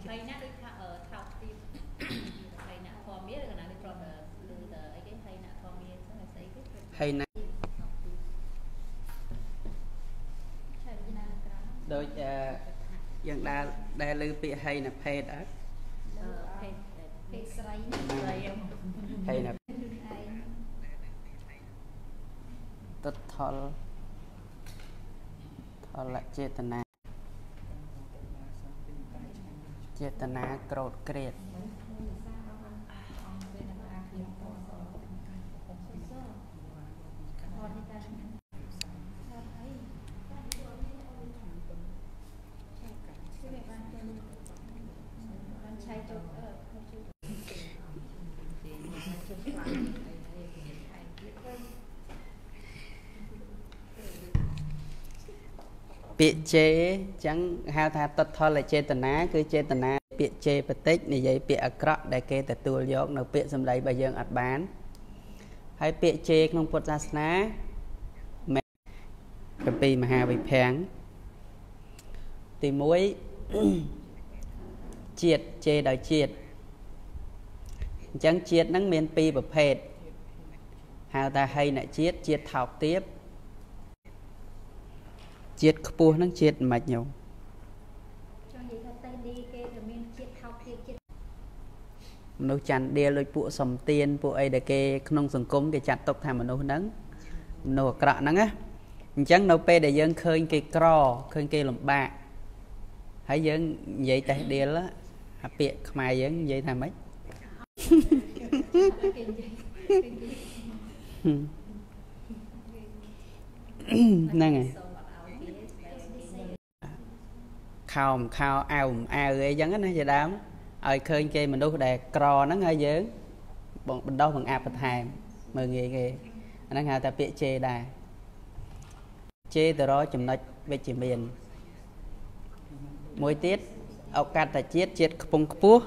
ថ្លៃណាស់ដូចថាអឺថោកទៀតថ្លៃណាស់ធម្មមានឬក៏ណាដូចប្រត់ឮទៅអីគេថ្លៃណាស់ធម្មមានហ្នឹងស្អីគេហើយណាឆែកណាក្រៅដូចអឺយើងដែលដែលលើពាក្យហីណាភេទអត់អឺភេទពេកស្រីស្រី ហីណាខ្លួនឯងតុតថលថលចេតនាចេតនាក្រោតក្រៀត អត់ទេតាអត់អីគឺវាបានទៅបានឆែកចូលអឺចូលជួយ ពាក្យជេអញ្ចឹងហៅថាតុតថលចេតនាគឺចេតនាពាក្យជេបតិចនិយាយពាក្យអាក្រក់ដែលគេទទួលយកនៅពាក្យសម្ដីរបស់យើងអត់បានហើយពាក្យជេក្នុងពុទ្ធសាសនាមែនកាពីមហាវិភាំងទី1ជាតិជេដោយជាតិអញ្ចឹងជាតិហ្នឹងមានពីរប្រភេទហៅថាហីនជាតិជាតិថោកទាប ជាតិខ្ពស់ហ្នឹងជាតិមិនញោមចង់និយាយថាតេឌីគេទៅមានជាតិថោកទៀតជាតិមនុស្សច័ន្ទដៀលដូចពួកសំទៀនពួកអីដែលគេក្នុងសង្គមគេចាត់ទុកថាមនុស្សហ្នឹងមនុស្សអាក្រក់ហ្នឹងណាអញ្ចឹងនៅពេលដែលយើងឃើញគេក្រឃើញគេលំបាកហើយយើងនិយាយតេះដៀលអាពាក្យខ្មែរយើងនិយាយថាម៉េចគេនិយាយគេនិយាយហ្នឹងហើយ សូមអត់ឲ្យគេស្បែកគេ ខោមខោអាវអាវអីចឹងណាជាដើមឲ្យឃើញគេមនុស្សដែលក្រហ្នឹងហើយយើងបងបណ្ដោះបង្អាប់បន្ថែមមើលងាយគេអាហ្នឹងហៅថាពាក្យជេរដែរជេរទៅរកចំណុចវិជ្ជមានមួយទៀតឱកាសជាតិជាតិខ្ពង់ខ្ពស់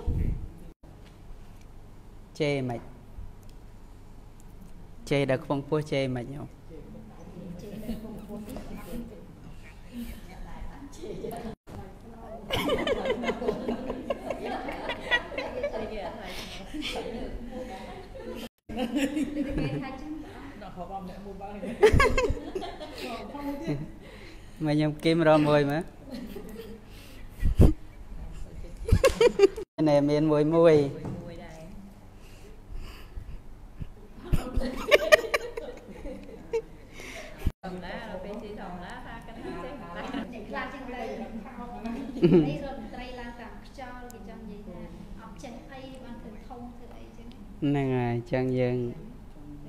ជេរមិនជេរដល់ខ្ពង់ខ្ពស់ជេរមិនញោម ទៅយឺអត់ហើយ គេថាចឹងបង ដល់ហៅបងអ្នកមួយបងហ្នឹងផងមួយទៀត មកខ្ញុំ គីមរមួយមើលនេះមានមួយមួយមួយដែរធម្មតាដល់ពេលទីធម្មតាថាគាត់ថាចេះតែ អ្នកខ្លះចឹងទៅ នេះរត់ត្រីឡើងតាមខ្យល់គេចង់និយាយថាអត់ចេះអីបានធ្វើធំធ្វើអីចឹងហ្នឹងហើយអញ្ចឹងយើង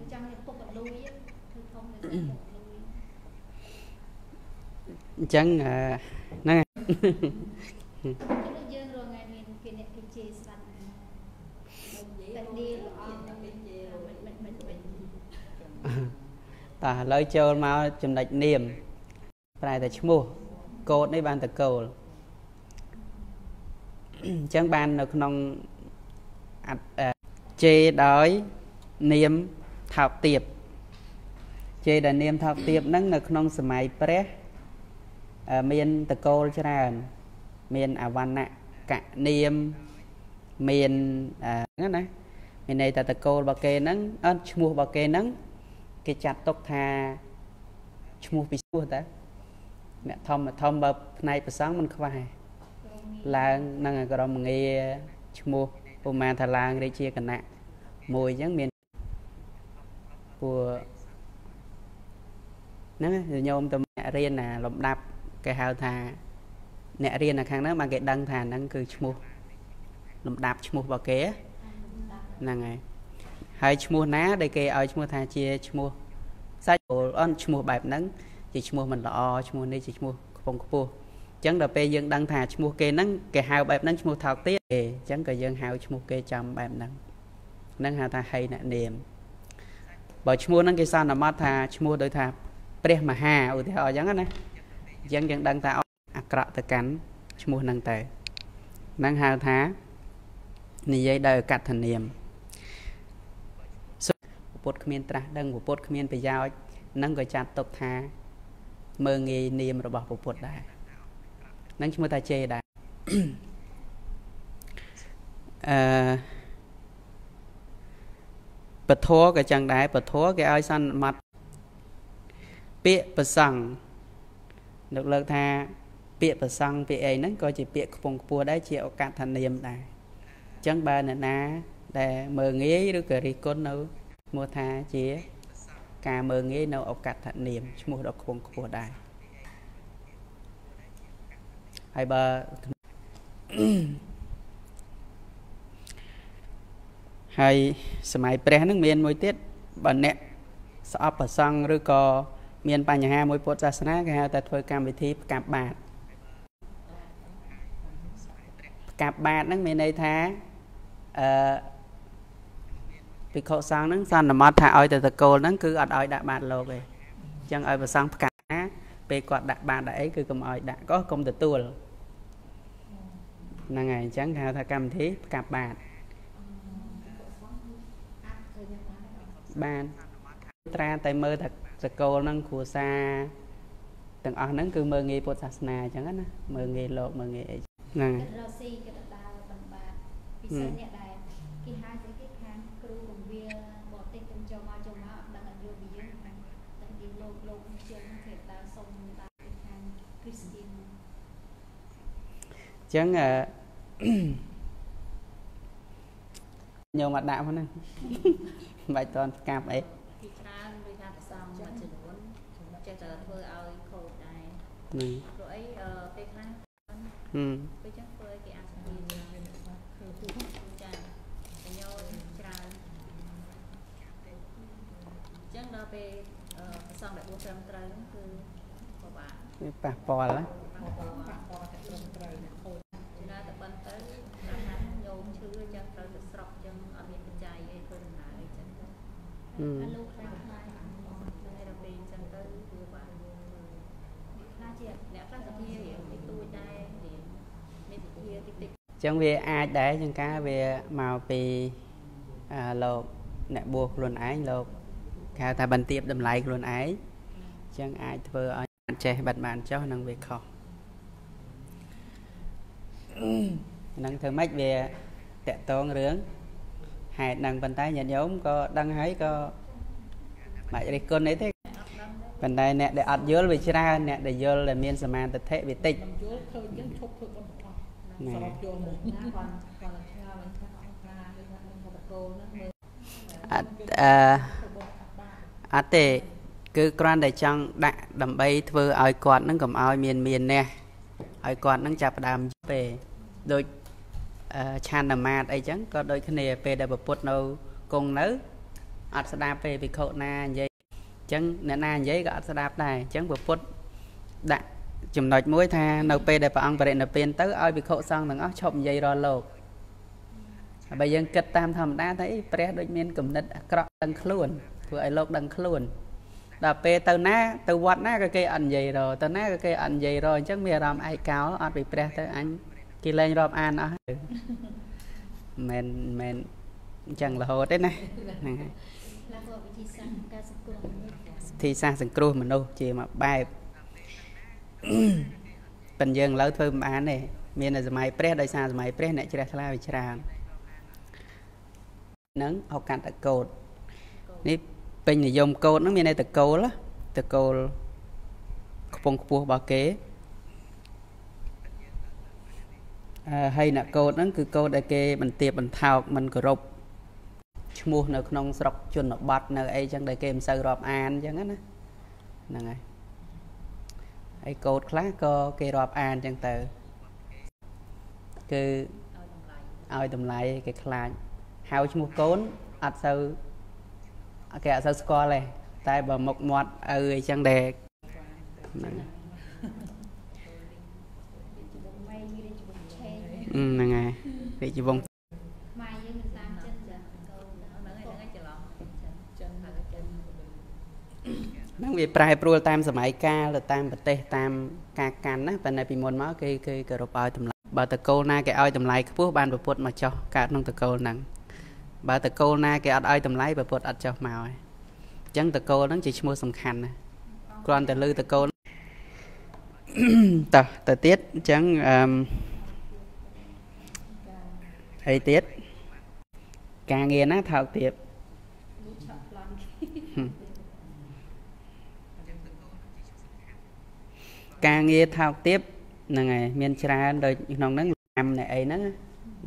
ឬចង់ឲ្យពុកបលួយធ្វើធំទៅពុកបលួយអញ្ចឹងអឺហ្នឹងហើយដូចយើងរងថ្ងៃមានគេអ្នកគេជេរស្ដាប់តែឌីលអស់មិនមិនមិនមិនតោះឥឡូវចូលមកចំណុចនាមប្រែតែឈ្មោះកូដនេះបានតកូល អញ្ចឹងបាននៅក្នុងអត្តអឺជេរដោយនាមថោកទាបជេរដោយនាមថោកទាបហ្នឹងនៅក្នុងសម័យព្រះអឺមានតកូលច្រើន មានអវណ្ណៈកនាមមានអឺហ្នឹងណាមានន័យថាតកូលរបស់គេហ្នឹងអត់ឈ្មោះរបស់គេហ្នឹងគេចាត់ទុកថាឈ្មោះពីឈ្មោះតាអ្នកធំធំបើផ្នែកប្រសងមិនខ្វះទេ ឡើងនឹងក្រមងារឈ្មោះប្រហែលថាឡើងរាជាគណៈមួយអញ្ចឹងមានពួកហ្នឹងហើយញោមទៅអ្នករៀនណាលំដាប់គេហៅថា អ្នករៀននៅខាងហ្នឹងបានគេដឹងថាហ្នឹងគឺឈ្មោះលំដាប់ឈ្មោះរបស់គេហ្នឹងហើយហើយឈ្មោះណាដែលគេឲ្យឈ្មោះថាជាឈ្មោះសាច់ពលអនឈ្មោះបែបហ្នឹងជាឈ្មោះមិនល្អឈ្មោះនេះជាឈ្មោះខ្ពង់ខ្ពស់អញ្ចឹងដល់ពេលយើងដឹងថាឈ្មោះគេហ្នឹងគេហៅបែបហ្នឹងឈ្មោះថោកទៀតគេអញ្ចឹងក៏យើងហៅឈ្មោះគេចំបែបហ្នឹងហ្នឹងហៅថាហីអ្នកនាមបើឈ្មោះហ្នឹងគេសន្មត់ថាឈ្មោះដូចថាព្រះមហាឧទាហរណ៍អញ្ចឹងណាអញ្ចឹងយើងដឹងថាអាក្រក់ទៅកាន់ឈ្មោះហ្នឹងទៅហ្នឹងហៅថានិយាយដោយអកថនាមសុពុទ្ធគ្មានត្រាស់ដឹងពុទ្ធគ្មានប្រយោជន៍ហ្នឹងក៏ចាត់ទុកថាមើងងាយនាមរបស់ពុទ្ធដែរហ្នឹងឈ្មោះថាជេរដែរអឺពធក៏ចឹងដែរពធគេឲ្យសន្មត់ពាក្យប្រសង់លើកលើកថា ពាក្យប្រសង់ពាក្យអីហ្នឹងក៏ជាពាក្យខ្ពង់ខ្ពស់ដែរជាឱកាសនាមដែរអញ្ចឹងបើអ្នកណាដែលមើងងាយឬក៏រិះគន់នៅឈ្មោះថាជា ការមើងងាយនៅឱកាសនាមឈ្មោះដ៏ខ្ពង់ខ្ពស់ដែរ ហើយបើហើយសម័យព្រះហ្នឹងមានមួយទៀតបើអ្នកស្អប់ប្រសង់ឬក៏មានបញ្ហាមួយពុទ្ធសាសនាគេហៅតែធ្វើកម្មវិធីផ្កាប់បាតផ្កាប់បាតហ្នឹងមានន័យថាអឺភិក្ខុសង្ឃហ្នឹងសន្មត់ថាឲ្យតែតកូលហ្នឹងគឺអត់ឲ្យដាក់បាតលោកទេអញ្ចឹងឲ្យប្រសង់ផ្កាណា ពេលគាត់ដាក់បាតដាក់អីគឺកុំឲ្យដាក់ក៏កុំទទួលហ្នឹងហើយអញ្ចឹងគេហៅថាកម្មវិធីផ្កាប់បាតបានត្រាតែមើលថាសកលហ្នឹងគ្រួសារទាំងអស់ហ្នឹងគឺមើលងាយពុទ្ធសាសនាអញ្ចឹងណាមើលងាយលោកមើលងាយអីហ្នឹងហើយគិតរកស៊ីគិតដើរបំបាតពិសេសអ្នកដែលគេហៅស្អីគេខាងគ្រូបង្រៀនបរទេសទាំងចូលមកចូលមកអត់ដឹងអត់យល់ពីយើងតែតែយើងលោកលោកជើងគេដើរសុំដើរពីខាងគ្រីស្ទៀន អញ្ចឹងអឺញោមអត់ដាក់ផងហ្នឹងមិនបាច់តន់ស្កាប់អីពីច្រើនដូចថាប្រសងមួយចំនួនតែធ្វើឲ្យខូចដែរហ្នឹងព្រោះអីអឺពេលខ្លះហឹមពេលចឹងធ្វើឲ្យគេអាចសម្ភារច្រើនគឺពូចាបញ្ញោច្រើនចឹងដល់ពេលអឺប្រសងដែលបួសត្រឹមត្រូវហ្នឹងគឺពិបាកវាប៉ះពាល់ណា ប៉ះពាល់ប៉ះពាល់តែត្រឹមត្រូវអ្នកខូច ចំណាយតែបិណ្ឌទៅថាថាញោមឈឺអញ្ចឹងត្រូវទៅស្រុកអញ្ចឹងអត់មានបច្ច័យអីធ្វើដំណើរអីចឹងទៅ ហឹម អា លោកខ្លាំងខ្លាយហើយដល់ពេលអញ្ចឹងទៅគឺបានខ្លាចជាអ្នកខ្លះសភារៀងតិចតួចដែររៀងមានសភាតិចតិចអញ្ចឹងវាអាចដែរជាងការវាមកពីអាលោកអ្នកបួសខ្លួនឯងលោកគេហៅថាបន្ទាបតម្លៃខ្លួនឯងអញ្ចឹងអាចធ្វើឲ្យបានចេះបាត់បានចុះនឹងវាខុសហ្នឹងធ្វើម៉េចវាតកតងរឿង ហេតុហ្នឹងប៉ុន្តែញាតិញោមក៏ដឹងហើយក៏មិនរិះគន់អីទេអត់ដឹងទេប៉ុន្តែអ្នកដែលអត់យល់វាច្រើនអ្នកដែលយល់ដែលមានសមានទិដ្ឋិវាតិចមិនយល់ឃើញចឹងឈប់ធ្វើបុណ្យទាំងអស់ណែសរុបយកមកណាគាត់គាត់ឆ្ងល់វិញថាអង្គការឬថានឹងបកគោហ្នឹងមើលអត់អឺធ្វើបុណ្យអត់បានអត់ទេគឺគ្រាន់តែចង់ដាក់ដើម្បីធ្វើឲ្យគាត់នឹងកុំឲ្យមានមាននេះឲ្យគាត់នឹងចាប់ផ្ដើមពេដូចអឺ ឆានមាតអីចឹងក៏ដូចគ្នាពេលដែលប្រពុតនៅគង់នៅអត់ស្ដាប់ទេភិក្ខុណានិយាយអញ្ចឹងអ្នកណានិយាយក៏អត់ស្ដាប់ដែរអញ្ចឹងប្រពុតដាក់ចំណុចមួយថានៅពេលដែលព្រះអង្គបរិនិព្វានទៅឲ្យភិក្ខុសង្ឃទាំងអស់ឈប់និយាយរលោកហើយបើយើងគិតតាមធម្មតាថាអីព្រះដូចមានគំនិតអាក្រក់ដឹងខ្លួនធ្វើឲ្យលោកដឹងខ្លួនដល់ពេលទៅណាទៅវត្តណាក៏គេអត់និយាយរទៅណាក៏គេអត់និយាយរអញ្ចឹងមានអារម្មណ៍ឯកោអត់ពីព្រះទៅអញ គេលែងរាប់អានអស់ហើយមិនមែនអញ្ចឹងរហូតទេណាហ្នឹងហើយខ្លះក៏វិធីសាស្ត្រការសង្គ្រោះមនុស្សទីសាស្ត្រសង្គ្រោះមនុស្សជាមួយបែបប៉ិនយើងឥឡូវធ្វើមិនបានទេមានតែសម័យព្រះដោយសារសម័យព្រះអ្នកជ្រះថ្លាវាច្រើនហ្នឹងអកន្តកោតនេះពេញនិយមកោតហ្នឹងមានតែតកូលណាតកូលខ្ពង់ខ្ពស់របស់គេអឺ ហើយអ្នកកោតហ្នឹងគឺកោតដែលគេបន្ទាបបន្ថោកមិនគោរពឈ្មោះនៅក្នុងស្រុកជនបទនៅអីចឹងដែលគេមិនសូវរាប់អានចឹងណាហ្នឹងហើយហើយកោតខ្លះក៏គេរាប់អានចឹងទៅគឺឲ្យតម្លៃឲ្យតម្លៃគេខ្លាចហៅឈ្មោះកូនអត់សូវគេអត់សូវស្គាល់ទេតែបើមុខមាត់ឪអីចឹងដែរហ្នឹង ជីវងម៉ៃឬជីវងឆេង អឺ ហ្នឹងហើយរាជវង្សខ្មែរយើងមិនតាមចិត្តចាកូនហ្នឹងហើយហ្នឹងហើយច្រឡំចឹងចឹងហៅហើយចឹងហ្នឹងវាប្រែប្រួលតាមសម័យកាលទៅតាមប្រទេសតាមការកាន់ណាប៉ុន្តែពីមុនមកគេគេគោរពឲ្យតម្លៃបើតកូលណាគេឲ្យតម្លៃខ្ពស់បានប្រពុតមកចោះកើតក្នុងតកូលហ្នឹងបើតកូលណាគេអត់ឲ្យតម្លៃប្រពុតអត់ចោះមកហើយអញ្ចឹងតកូលហ្នឹងជាឈ្មោះសំខាន់ណាគ្រាន់តែលើតកូលតោះទៅទៀតអញ្ចឹងអឺ មអីទៀតការងារណាថោកទៀតលូឆក់ប្លន់ការងារថោកទាបហ្នឹងហើយមានច្រើនដូចក្នុងហ្នឹងតាមនៃអីហ្នឹង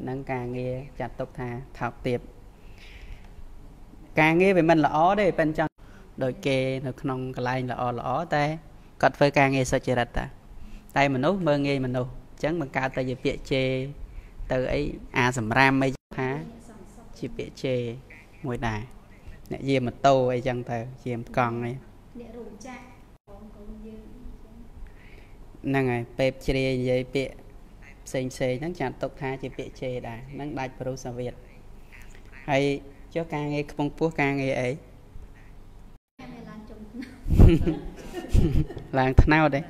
ហ្នឹងការងារចាត់ទុកថាថោកទាបការងារវាមិនល្អទេប៉ិនចង់ដូចគេនៅក្នុងកន្លែងល្អល្អតែគាត់ធ្វើការងារសុចរិតតាតែមនុស្សមើងងាយមនុស្សអញ្ចឹងបង្កើតតែជាពាក្យជេរ ទៅអីអាសម្រាមអីថាសង្សុខជាពាក្យជេរមួយដែរអ្នកយាមម៉ូតូអីចឹងទៅយាមកង់អីអ្នករួមចាក់បងកូនយើងហ្នឹងហើយពេបជ្រាយនិយាយពាក្យផ្សេងផ្សេងហ្នឹងចាត់ទុកថាជាពាក្យជេរដែរហ្នឹងដាច់ប្រុសសាវិតហើយចុះការងារខ្ពង់ពោះការងារអីចាំឲ្យឡើងចុងឡើងថ្នោតទេ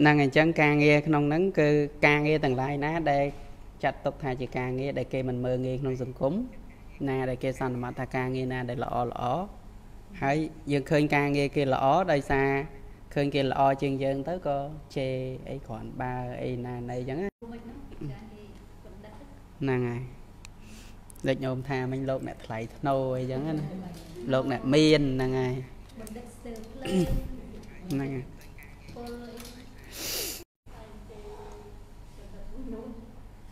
ហ្នឹងអញ្ចឹងការងារក្នុងហ្នឹងគឺការងារទាំងឡាយណា ដែលចាត់ទុកថាជាការងារដែលគេមិនមើលងាយក្នុងសង្គមណាដែលគេសន្មតថាការងារណាដែលល្អល្អហើយយើងឃើញការងារគេល្អដោយសារឃើញគេល្អជាងយើងទៅក៏ជេរអីគ្រាន់បើអីណាណីអញ្ចឹងណាមួយហ្នឹងចាគេបណ្ឌិតហ្នឹងហើយដូចញោមថាមិញលោកអ្នកថ្លៃធ្នូអីចឹងណាលោកអ្នកមានហ្នឹងហើយបណ្ឌិតស្ទើរភ្លើហ្នឹងហើយ ពល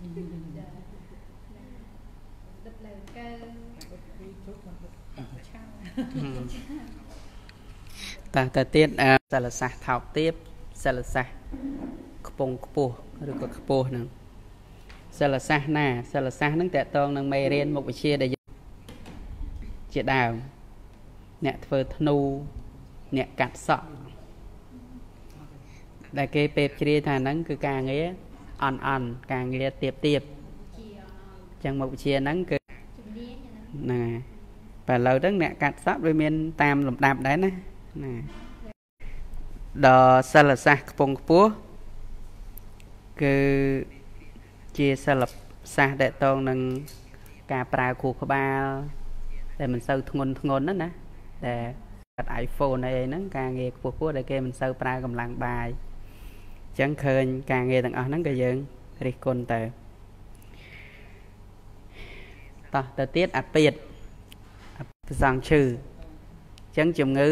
អីនោះចាបណ្ឌិតលើកើពីជុកមិនឆាំតើទៅទៀតអ่าសិលសាស្ត្រថោកទាបសិលសាស្ត្រខ្ពង់ខ្ពស់ឬក៏ខ្ពស់ហ្នឹងសិលសាស្ត្រណាសិលសាស្ត្រហ្នឹងតកតងនឹងមេរៀនមុខវិជ្ជាដែលយើងជាដើមអ្នកធ្វើធ្នូអ្នកកាត់សក់ដែលគេពេបជ្រាយថាហ្នឹងគឺការងារ អន់អន់ការងារទៀបទៀបជាអនអញ្ចឹងមុខវិជ្ជាហ្នឹងគឺជំនាញហ្នឹងហ្នឹងហើយតែឥឡូវហ្នឹងអ្នកកាត់សក់វាមានតាមលំដាប់ដែរណាណាដល់សិលសាស្ត្រខ្ពង់ខ្ពស់គឺជាសិលសាស្ត្រដែលតងនឹងការប្រើខួរក្បាលដែលមិនសូវធ្ងន់ធ្ងរណាណាដែលកាត់ iPhone អីហ្នឹងការងារខ្ពស់ខ្ពស់ដែលគេមិនសូវប្រើកម្លាំងបាយអញ្ចឹងឃើញការងារទាំងអស់ហ្នឹងក៏យើងរិះគន់ទៅតោះទៅទៀតអាពាតប្រសងឈឺអញ្ចឹងជំងឺ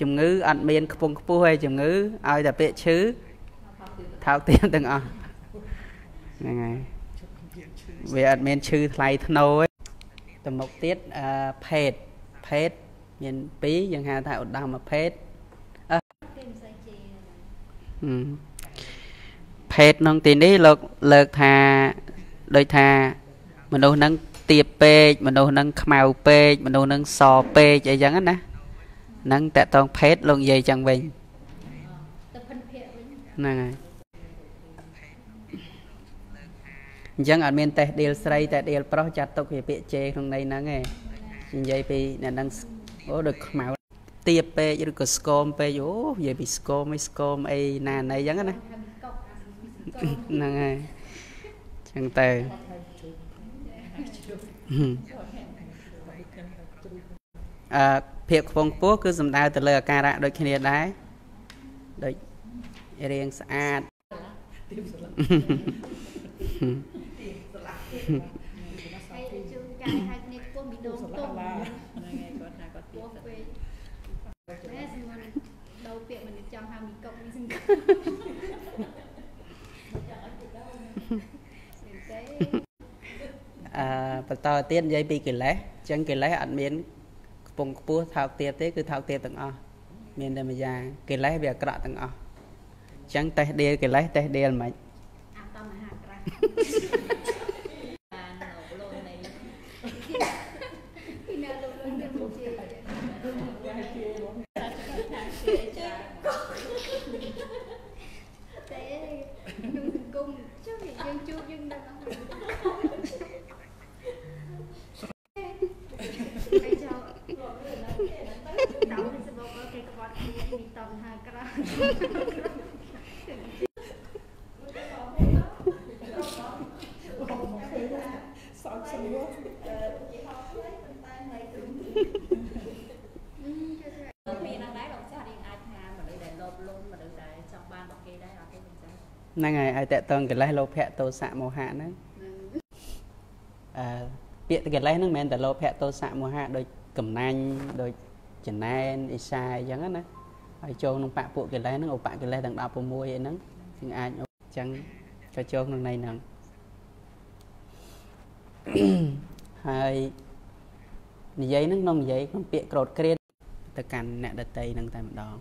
ជំងឺអត់មានខ្ពង់ខ្ពស់ទេជំងឺឲ្យតែពាក្យឈឺថោកទាបទាំងអស់ហ្នឹងហើយវាអត់មានឈឺថ្លៃធ្នូទេទៅមុខទៀតអឺភេទភេទមានពីរយើងហៅថាឧត្តមភេទ គេមិនសូវជេរហ្នឹង ហឹម ភេទក្នុងទីនេះលោកលើកថាដូចថាមនុស្សហ្នឹងទៀបពេកមនុស្សហ្នឹងខ្មៅពេកមនុស្សហ្នឹងសពេកអីចឹងណាហ្នឹងតកតងភេទលោកនិយាយចឹងវិញទៅភិនភៈវិញហ្នឹងហើយអញ្ចឹងអត់មានតេះដៀលស្រីតេះដៀលប្រុសចាត់ទុកជាពាក្យជេរក្នុងន័យហ្នឹងឯងនិយាយពីអ្នកហ្នឹងស្អូដូចខ្មៅ ទៀបពេកឬក៏ស្គមពេកអូនិយាយពីស្គមអីស្គមអីណាណីចឹងណាហើយមានកុកអាមីកុកហ្នឹងហើយចឹងទៅអឺភាពខ្ពង់ខ្ពស់គឺសំដៅទៅលើអាការៈដូចគ្នាដែរដូចរាងស្អាតហើយជួនកាលហៅគ្នាខ្ពស់មីដងទុំ ហ្នឹងហើយគាត់ថាគាត់ ខ្ព ទៀត ស់ពេកតែសម្រាប់ដូរពាក្យមិនចង់ហៅមីកុកនេះសង្កត់ទេ អឺបន្តទៀតនិយាយពីកិលេសអញ្ចឹងកិលេសអត់មានខ្ពង់ខ្ពស់ថោកទាបទេគឺថោកទាបទាំងអស់មានតែមួយយ៉ាងកិលេសវាអាក្រក់ទាំងអស់អញ្ចឹងតេះដៀលកិលេសតេះដៀលមិនអាតមហាក្រាស់ បានលោកលោកនៃ ពីនៅលោកលោកមានមុខជា ថាជាច្រើន ទេក្នុ ងសង្គមចុះយើងជួបយើងដឹងអស់ហើយហើយចោលដល់សបកគេក្បត់គ្នាពីតមហាក្រាស់ សោកស្រួល មានដល់ដែរលោកចាស់រៀងអាចថាមនុស្សដែលលោភលន់មនុស្សដែលចង់បានរបស់គេដែរអត់ទេមិនចាស់ ហ្នឹងហើយឲ្យតេតងកិលេសលោភៈទោសៈមោហៈហ្នឹងអឺពាក្យកិលេសហ្នឹងមិនមែនតែលោភៈទោសៈមោហៈដូចកំណាញ់ដូចចំណែនអ៊ីសាអញ្ចឹងណាហើយចូលក្នុងបពពួកកិលេសហ្នឹងឧបកិលេសទាំង16អីហ្នឹងជាងអាចអញ្ចឹងក៏ចូលក្នុងន័យហ្នឹងហើយនិយាយហ្នឹងក្នុងនិយាយក្នុងពាក្យក្រោតក្រៀតទៅកាន់អ្នកដតីហ្នឹងតែម្ដង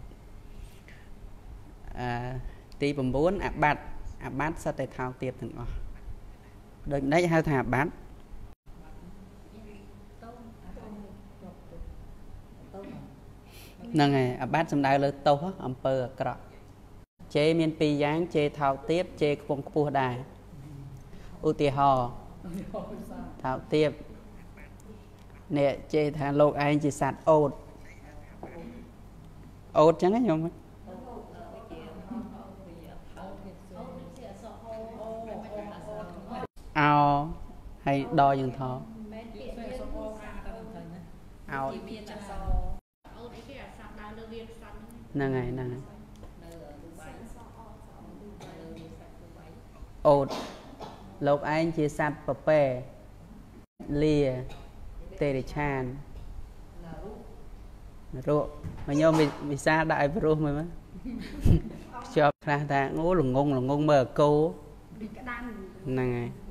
អឺ ទី9អាបត្តិអាបត្តិសត្វតែថោកទាបទាំងអស់ដូចម្ដេចហៅថាអាបត្តិហ្នឹងហើយអាបត្តិសំដៅលើទោសអំពើអាក្រក់ជេរមានពីរយ៉ាងជេរថោកទាបជេរខ្ពង់ខ្ពស់ដែរឧទាហរណ៍ថោកទាបអ្នកជេរថាលោកឯងជាសត្វអូតអូតចឹងណាខ្ញុំ អោហើយដយើងថ មែនពាក្យ តែ យើង សុខអស់អាតែទៅណា អោ ជាមានអក្សរ អូនអីគេអាសា ប់ដើរលើវាខ្សាត់ហ្នឹងហ្នឹងហើយហ្នឹងហើយនៅឌូបៃនៅសាច់ឌូបៃអូតលោកឯងជាសត្វពពែលាទេរិឆាននរកមកញោមវិវិសាលដាក់ឲ្យព្រោះមើលមើលខ្ជាប់ខ្លះថាអូល្ងងល្ងងមើលអាគោពីក្តាំហ្នឹងហើយគេជឿច្រើន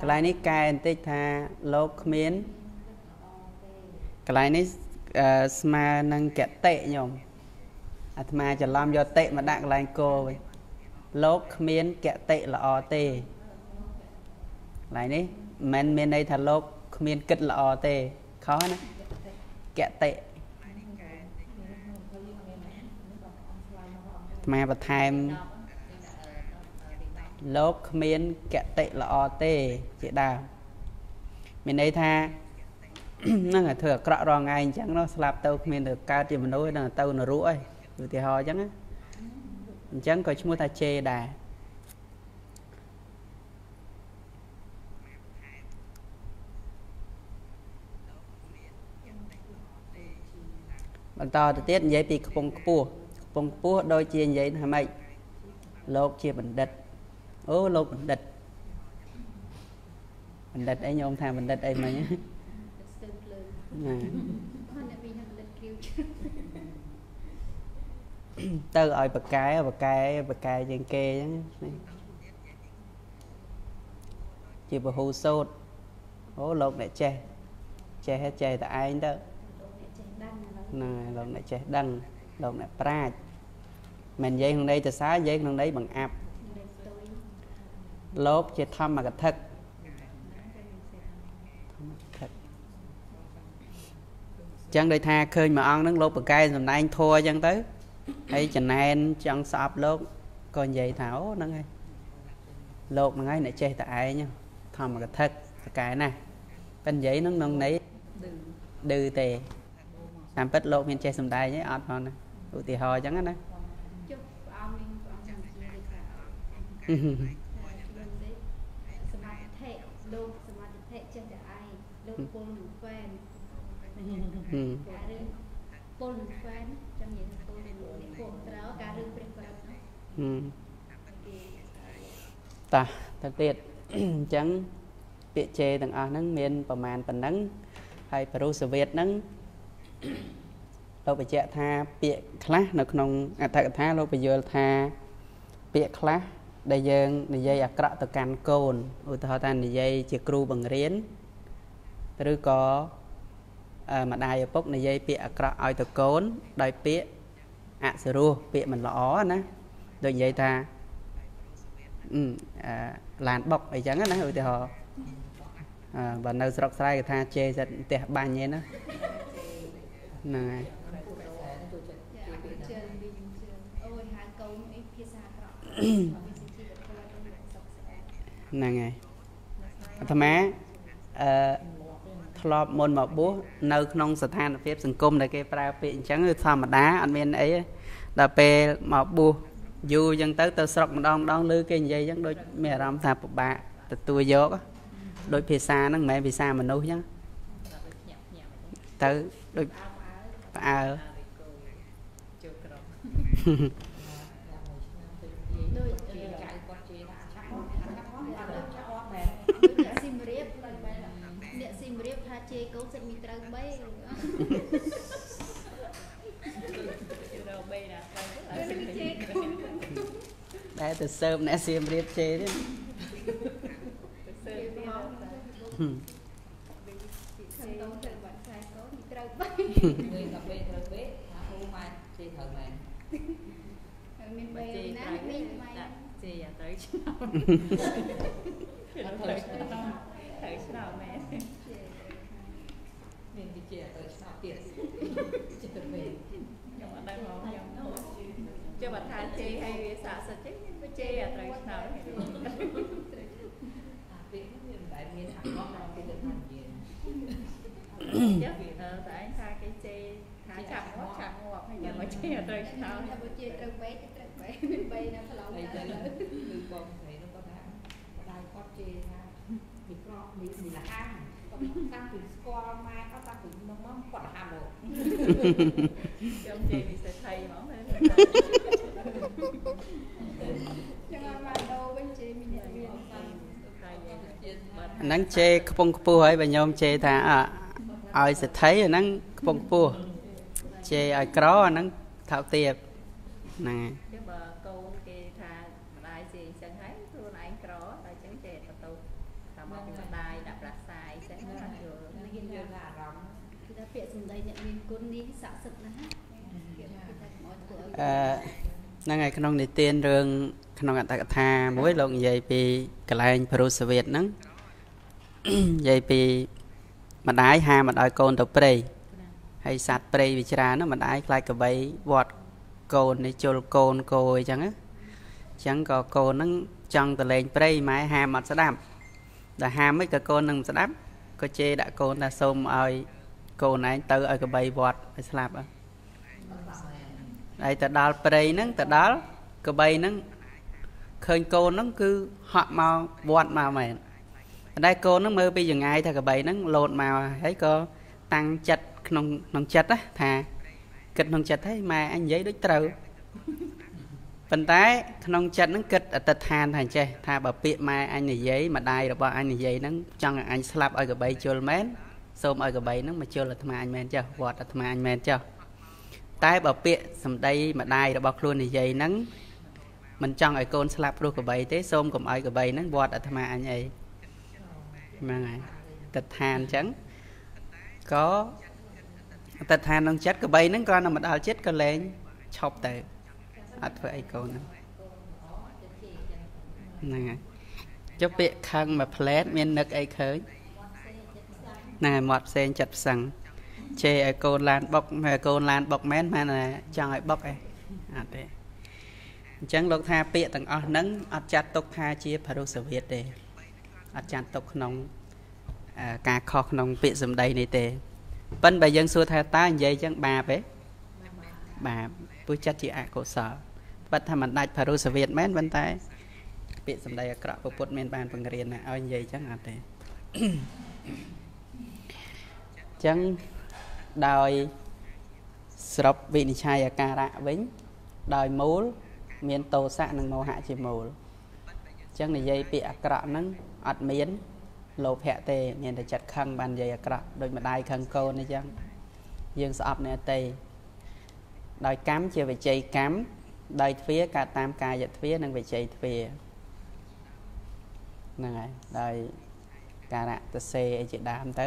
កន្លែងនេះកែបន្តិចថាលោកគ្មានកន្លែងនេះអឺស្មើនឹងកតិញោមអាត្មាច្រឡំយកតិមកដាក់កន្លែងគោវិញលោកគ្មានកតិល្អទេកន្លែងនេះមិនមែនមានន័យថាលោកគ្មានគិតល្អទេខុសណាកតិអាត្មាបន្ថែម លោកគ្មានកតិល្អទេជាដើមមានន័យថាហ្នឹងឲ្យធ្វើអាក្រក់រងឯងអញ្ចឹងនោះស្លាប់ទៅគ្មានទៅកើតជាមនុស្សនឹងទៅនរកអីឧទាហរណ៍អញ្ចឹងណាអញ្ចឹងក៏ឈ្មោះថាជេដែរបន្តទៅទៀតនិយាយពីខ្ពង់ខ្ពស់ខ្ពង់ខ្ពស់ដូចជានិយាយថាម៉េចលោកជាបណ្ឌិត អូលោកបណ្ឌិតបណ្ឌិតអីញោមថាបណ្ឌិតអីមិញណាស្ទើរភ្លើងអត់អ្នកវិញនឹងលិតគ្រាវជឿទៅឲ្យបកែបកែបកែជាងគេអញ្ចឹងជាពហុសោតអូលោកអ្នកចេះចេះចេះតែឯងទៅលោកអ្នកចេះដឹងឥឡូវហ្នឹងហើយលោកអ្នកចេះដឹងលោកអ្នកប្រាជ្ញមិននិយាយក្នុងន័យទៅសារនិយាយក្នុងន័យបង្អាប់លេខស្ទួយ លោកជាធម្មកថាធម្មកថាចឹងដូចថាឃើញមួយអង្គហ្នឹងលោកបកែសំដែងធัวអញ្ចឹងទៅហើយចំណែនចង់ស្អប់លោកក៏និយាយថាអូហ្នឹងហើយលោកហ្នឹងហើយអ្នកចេះតែឯងធម្មកថាបកែណាប៉ិននិយាយហ្នឹងក្នុងន័យឌឺទេតាមពិតលោកមានចេះសំដែងទេអត់ផងណាឧទាហរណ៍អញ្ចឹងណាចុះព្រះអង្គមានព្រះអង្គចាំជាគេថាថាយើងនេះសមាធិ លោកសមាធិចេះតែឯងលោកពលនឹងហ្វេនហឹមការរឿងពលនឹងហ្វេនចាំនិយាយថាពលនឹងនេះពួកត្រូវការរឿងព្រះបរិបទនោះហឹមគេតោះទៅទៀតអញ្ចឹងពាក្យជេរទាំងអស់ហ្នឹងមានប្រមាណប៉ុណ្ណឹងហើយបរុសវេទហ្នឹងលោកបញ្ជាក់ថាពាក្យខ្លះនៅក្នុងអត្ថកថាលោកបញ្យល់ថាពាក្យខ្លះ ដែលយើងនិយាយអាក្រក់ទៅកាន់កូនឧទាហរណ៍ថានិយាយជាគ្រូបង្រៀនឬក៏អឺម្ដាយឪពុកនិយាយពាក្យអាក្រក់ឲ្យទៅកូនដោយពាក្យអសរោះពាក្យមិនល្អណាដូចនិយាយថាអឺអឺឡានបុកអីចឹងណាឧទាហរណ៍អឺបើនៅស្រុកស្រែគេថាជេរសិតផ្ទះបាញ់ឯណាហ្នឹងហើយចាអត់ជើងវិញជើងអូយហៅកូនអីភាសាអាក្រក់មានសុជីវធម៌ទៅសុខស្អាត ហ្នឹងហើយអាត្មាអឺធ្លាប់មុនមកបួសនៅក្នុងស្ថានភាពសង្គមដែលគេប្រើពាក្យអញ្ចឹងគឺធម្មតាអត់មានអីទេដល់ពេលមកបួសយូរអញ្ចឹងទៅទៅស្រុកម្ដងម្ដងឮគេនិយាយអញ្ចឹងដូចមានអារម្មណ៍ថាពិបាកទទួលយកហ៎ដូចភាសាហ្នឹងមិនមែនភាសាមនុស្សអញ្ចឹងទៅដូចផ្អើលចូលក្រុម គ្រូម៉ែជេរត្រូវមែនមានបើ3ជេរណាត្រូវមីនេះងម៉ៃដាក់ជេរទៅឆ្នោតអត់ត្រូវឆ្នោតទៅឆ្នោតមែនមានទីជា ទៅឆ្នោតទៀតចិត្តពេកខ្ញុំអត់ដឹងផងខ្ញុំចុះបើថាជេរឲ្យវាស័ក្តិសិទ្ធទេវាជេរឲ្យត្រូវឆ្នោតអាពេលនេះមិនដែលមានថាអត់ដល់គេទៅថានិយាយចុះវាទៅតែឯងថាគេជេរថាចាប់ងាប់ចាប់ងាប់ហើយយើងមកជេរឲ្យត្រូវឆ្នោតថាបើជេរត្រូវ3ត្រូវ3មាន3ណាផ្លោហើយទៅទៅគឺបងស្រីនោះគាត់ថាម្ដាយគាត់ជេរថាពីក្រកនេះនេះលះអាំគា ត់តាំងពីស្គាល់ម៉ែគាត់តាំងពីនោះមកគាត់ហាមមកខ្ញុំជេរវិសេដ្ឋីហ្មងទៅចឹងឲ្យមកដោវិញជេរមានអ្នកមានតែយើងជាបើថាថាហ្នឹងជេរខ្ពង់ខ្ពស់ហើយបើញោមជេរថាអឲ្យសិទ្ធិអាហ្នឹងខ្ពង់ខ្ពស់ជេរឲ្យក្រអាហ្នឹងថោកទាបហ្នឹងហើយ chứ mà cô kia tha mà đai gì chân thấy luôn anh có đai chân chè mà tu thà mà bị đai đạp lạc xài sẽ nó ra vừa មានយើងអារម្មណ៍ គឺថាពាក្យសម្ដីអ្នកមានគុណនេះស័ក្តិសិទ្ធិណាស់ពាក្យគឺថាកុំឲ្យធ្វើឲ្យ អឺហ្នឹងហើយក្នុងនិទានរឿងក្នុងអត្តកថាមួយលោកនិយាយពីកលែងព្រោះសវៀតហ្នឹងនិយាយពីម្ដាយហាមិនឲ្យកូនទៅព្រៃហើយសัตว์ព្រៃវាច្រើនណាម្ដាយខ្លាចកបីវត្តកូននេះជុលកូនគោអីចឹងណាអញ្ចឹងក៏កូនហ្នឹងចង់ទៅលេងព្រៃម៉ែហាមអត់ស្ដាប់ដល់ហាមមិនក៏កូននឹងមិនស្ដាប់ក៏ជេរដាក់កូនថាសូមឲ្យកូនឯងទៅឲ្យកបីវត្តឲ្យស្លាប់អើ ហើយទៅដល់ព្រៃហ្នឹងទៅដល់កបីហ្នឹងឃើញកូនហ្នឹងគឺហក់មកវត្តមកមែនប៉ុន្តែកូនហ្នឹងមើលពីចងាយថាកបីហ្នឹងលោតមកហើយក៏តាំងចិត្តក្នុងក្នុងចិត្តណាថាគិតក្នុងចិត្តហើយម៉ែអញនិយាយដូចត្រូវប៉ុន្តែក្នុងចិត្តហ្នឹងគិតអតិដ្ឋានថាអញ្ចេះថាបើពាក្យម៉ែអញនិយាយម្ដាយរបស់អញនិយាយហ្នឹងចង់ឲ្យអញស្លាប់ឲ្យកបីជុលមែនសូមឲ្យកបីហ្នឹងមកជុលអាត្មាអញមែនចុះវត្តអាត្មាអញមែនចុះ តែបើពាក្យសម្ដីម្ដាយរបស់ខ្លួននិយាយហ្នឹងមិនចង់ឲ្យកូនស្លាប់ព្រោះកបីទេសូមកុំឲ្យកបីហ្នឹងវត្តអាត្មាអញអីហ្នឹងហើយតដ្ឋានអញ្ចឹងក៏តដ្ឋានក្នុងចិត្តកបីហ្នឹងគ្រាន់តែមកដល់ចិត្តក៏លែងឈប់ទៅអត់ធ្វើអីកូនហ្នឹងហ្នឹងហើយចុះពាក្យខឹងមួយផ្លែតមាននឹកអីឃើញហ្នឹងហើយមាត់ផ្សេងចិត្តផ្សឹង ជេរឲ្យកូនឡានបុកហើយកូនឡានបុកមែនមែនតែចង់ឲ្យបុកឯងអត់ទេអញ្ចឹងលោកថាពាក្យទាំងអស់ហ្នឹងអត់ចាត់ទុកថាជាភរុសវិតទេអត់ចាត់ទុកក្នុងអឺការខុសក្នុងពាក្យសម្ដីនេះទេប៉ិនបើយើងសួរថាតើនិយាយអញ្ចឹងបាបទេបាបព្រោះចិត្តជាអកុសលប៉ិតថាមិនដាច់ភរុសវិតមែនប៉ុន្តែ ពាក្យសម្ដីអាក្រក់ពុទ្ធមានបានបង្រៀនណាឲ្យនិយាយអញ្ចឹងអត់ទេអញ្ចឹង ដោយស្របវិនិច្ឆ័យអាការៈវិញ ដោយមូល មានតោសៈនិងមោហៈជាមូលអញ្ចឹងនិយាយពាក្យអាក្រក់ហ្នឹងអត់មានលោភៈទេ មានតែចិត្តខឹងបាននិយាយអាក្រក់ដូចម្ដាយខឹងកូនអញ្ចឹងយើងស្អប់អ្នកទេដោយកម្មជាវិជ័យកម្មដោយទ្វាកើតតាមកាយទ្វានិងវិជ័យទ្វាហ្នឹងហើយដោយការៈតសេអីជាដើមទៅ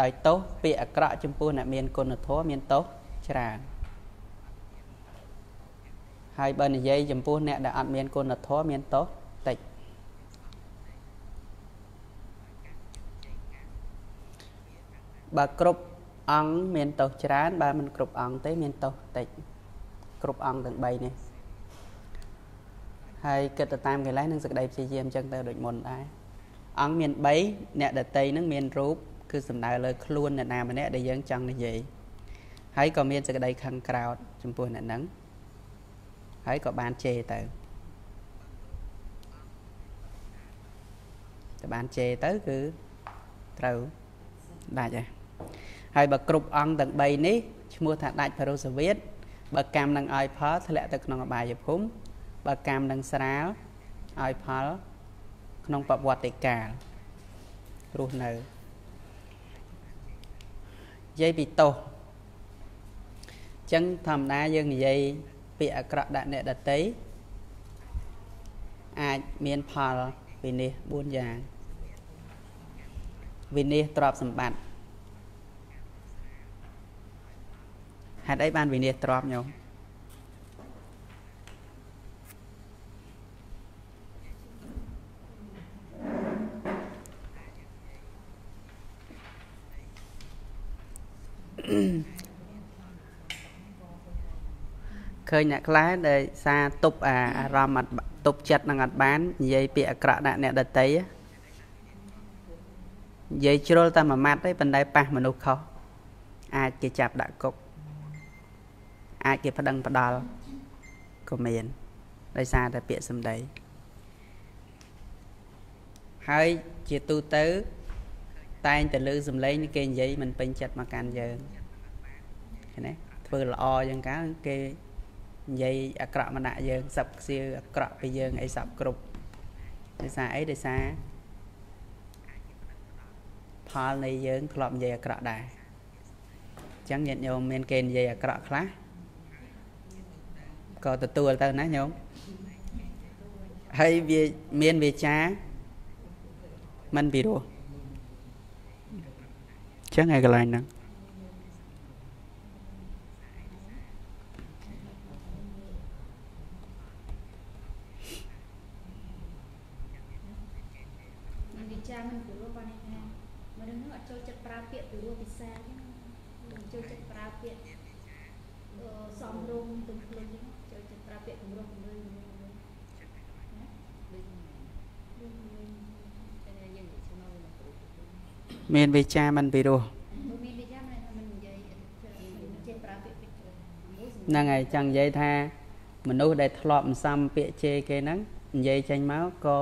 ដោយទោសពាក្យអាក្រក់ចំពោះអ្នកមានគុណធម៌មានទោសច្រើនហើយបើនិយាយចំពោះអ្នកដែលអត់មានគុណធម៌មានទោសតិចបើគ្រប់អង្គមានទោសច្រើន បើមិនគ្រប់អង្គទេមានទោសតិចគ្រប់អង្គទាំង3នេះហើយគិតទៅតាមកិលេសនិងសក្តីព្យាយាមអញ្ចឹងទៅដូចមុនដែរអង្គមាន3អ្នកដតីនឹងមានរូប គឺសំដៅលើខ្លួនអ្នកណាម្នាក់ដែលយើងចង់និយាយហើយក៏មានសេចក្តីខឹងក្រោធចំពោះអ្នកហ្នឹងហើយក៏បានជេរទៅតែបានជេរទៅគឺត្រូវដាច់ហើយហើយបើគ្រប់អង្គទាំង3នេះឈ្មោះថាដាច់ភរុសវិតបើកម្មនឹងឲ្យផលធ្លាក់ទៅក្នុងអបាយភូមិបើកម្មនឹងស្រាលឲ្យផលក្នុងបវត្តិកាលរស់នៅ និយាយពីទោសអញ្ចឹងធម្មតាយើងនិយាយពាក្យអាក្រក់ដាក់អ្នកដតីអាចមានផលវិនិច្ឆ័យ4យ៉ាងវិនិច្ឆ័យទ្រព្យសម្បត្តិហេតុអីបានវិនិច្ឆ័យទ្រព្យញោម ឃើញអ្នកខ្លះដែលសារទប់អាអារម្មណ៍អត់ទប់ចិត្តនឹងអត់បាននិយាយពាក្យអាក្រក់ដាក់អ្នកដតីនិយាយជ្រុលតែមួយម៉ាត់ទេប៉ុន្តែប៉ះមនុស្សខុសអាចគេចាប់ដាក់គុកអាចគេប្តឹងផ្ដាល់ក៏មានដោយសារតែពាក្យសម្ដីហើយជាទូទៅ តែងតែលើសំឡេងគេនិយាយមិនពេញចិត្តមកកាន់យើងឃើញទេធ្វើល្អយ៉ាងកាលគេ និយាយអាក្រក់មកដាក់យើងសັບខ្សៀវអាក្រក់ពីយើងអីសັບគ្រប់ដោយសារអីដោយសារ ផលនៃយើងធ្លាប់និយាយអាក្រក់ដែរអញ្ចឹងញាតិញោមមានគេនិយាយអាក្រក់ខ្លះក៏ទទួលទៅណាញោមហើយវាមានវាចាมันពីរោះអញ្ចឹងឯកន្លែងហ្នឹង មានវាចាมันពីរោះបើមានវិចារមិនថាមិននិយាយមិនចេះប្រើពាក្យពីរោះមួយសម្រាប់ហ្នឹងហើយចង់និយាយថាមនុស្សដែលធ្លាប់មិនសមពាក្យជេរគេហ្នឹងនិយាយចេញមកក៏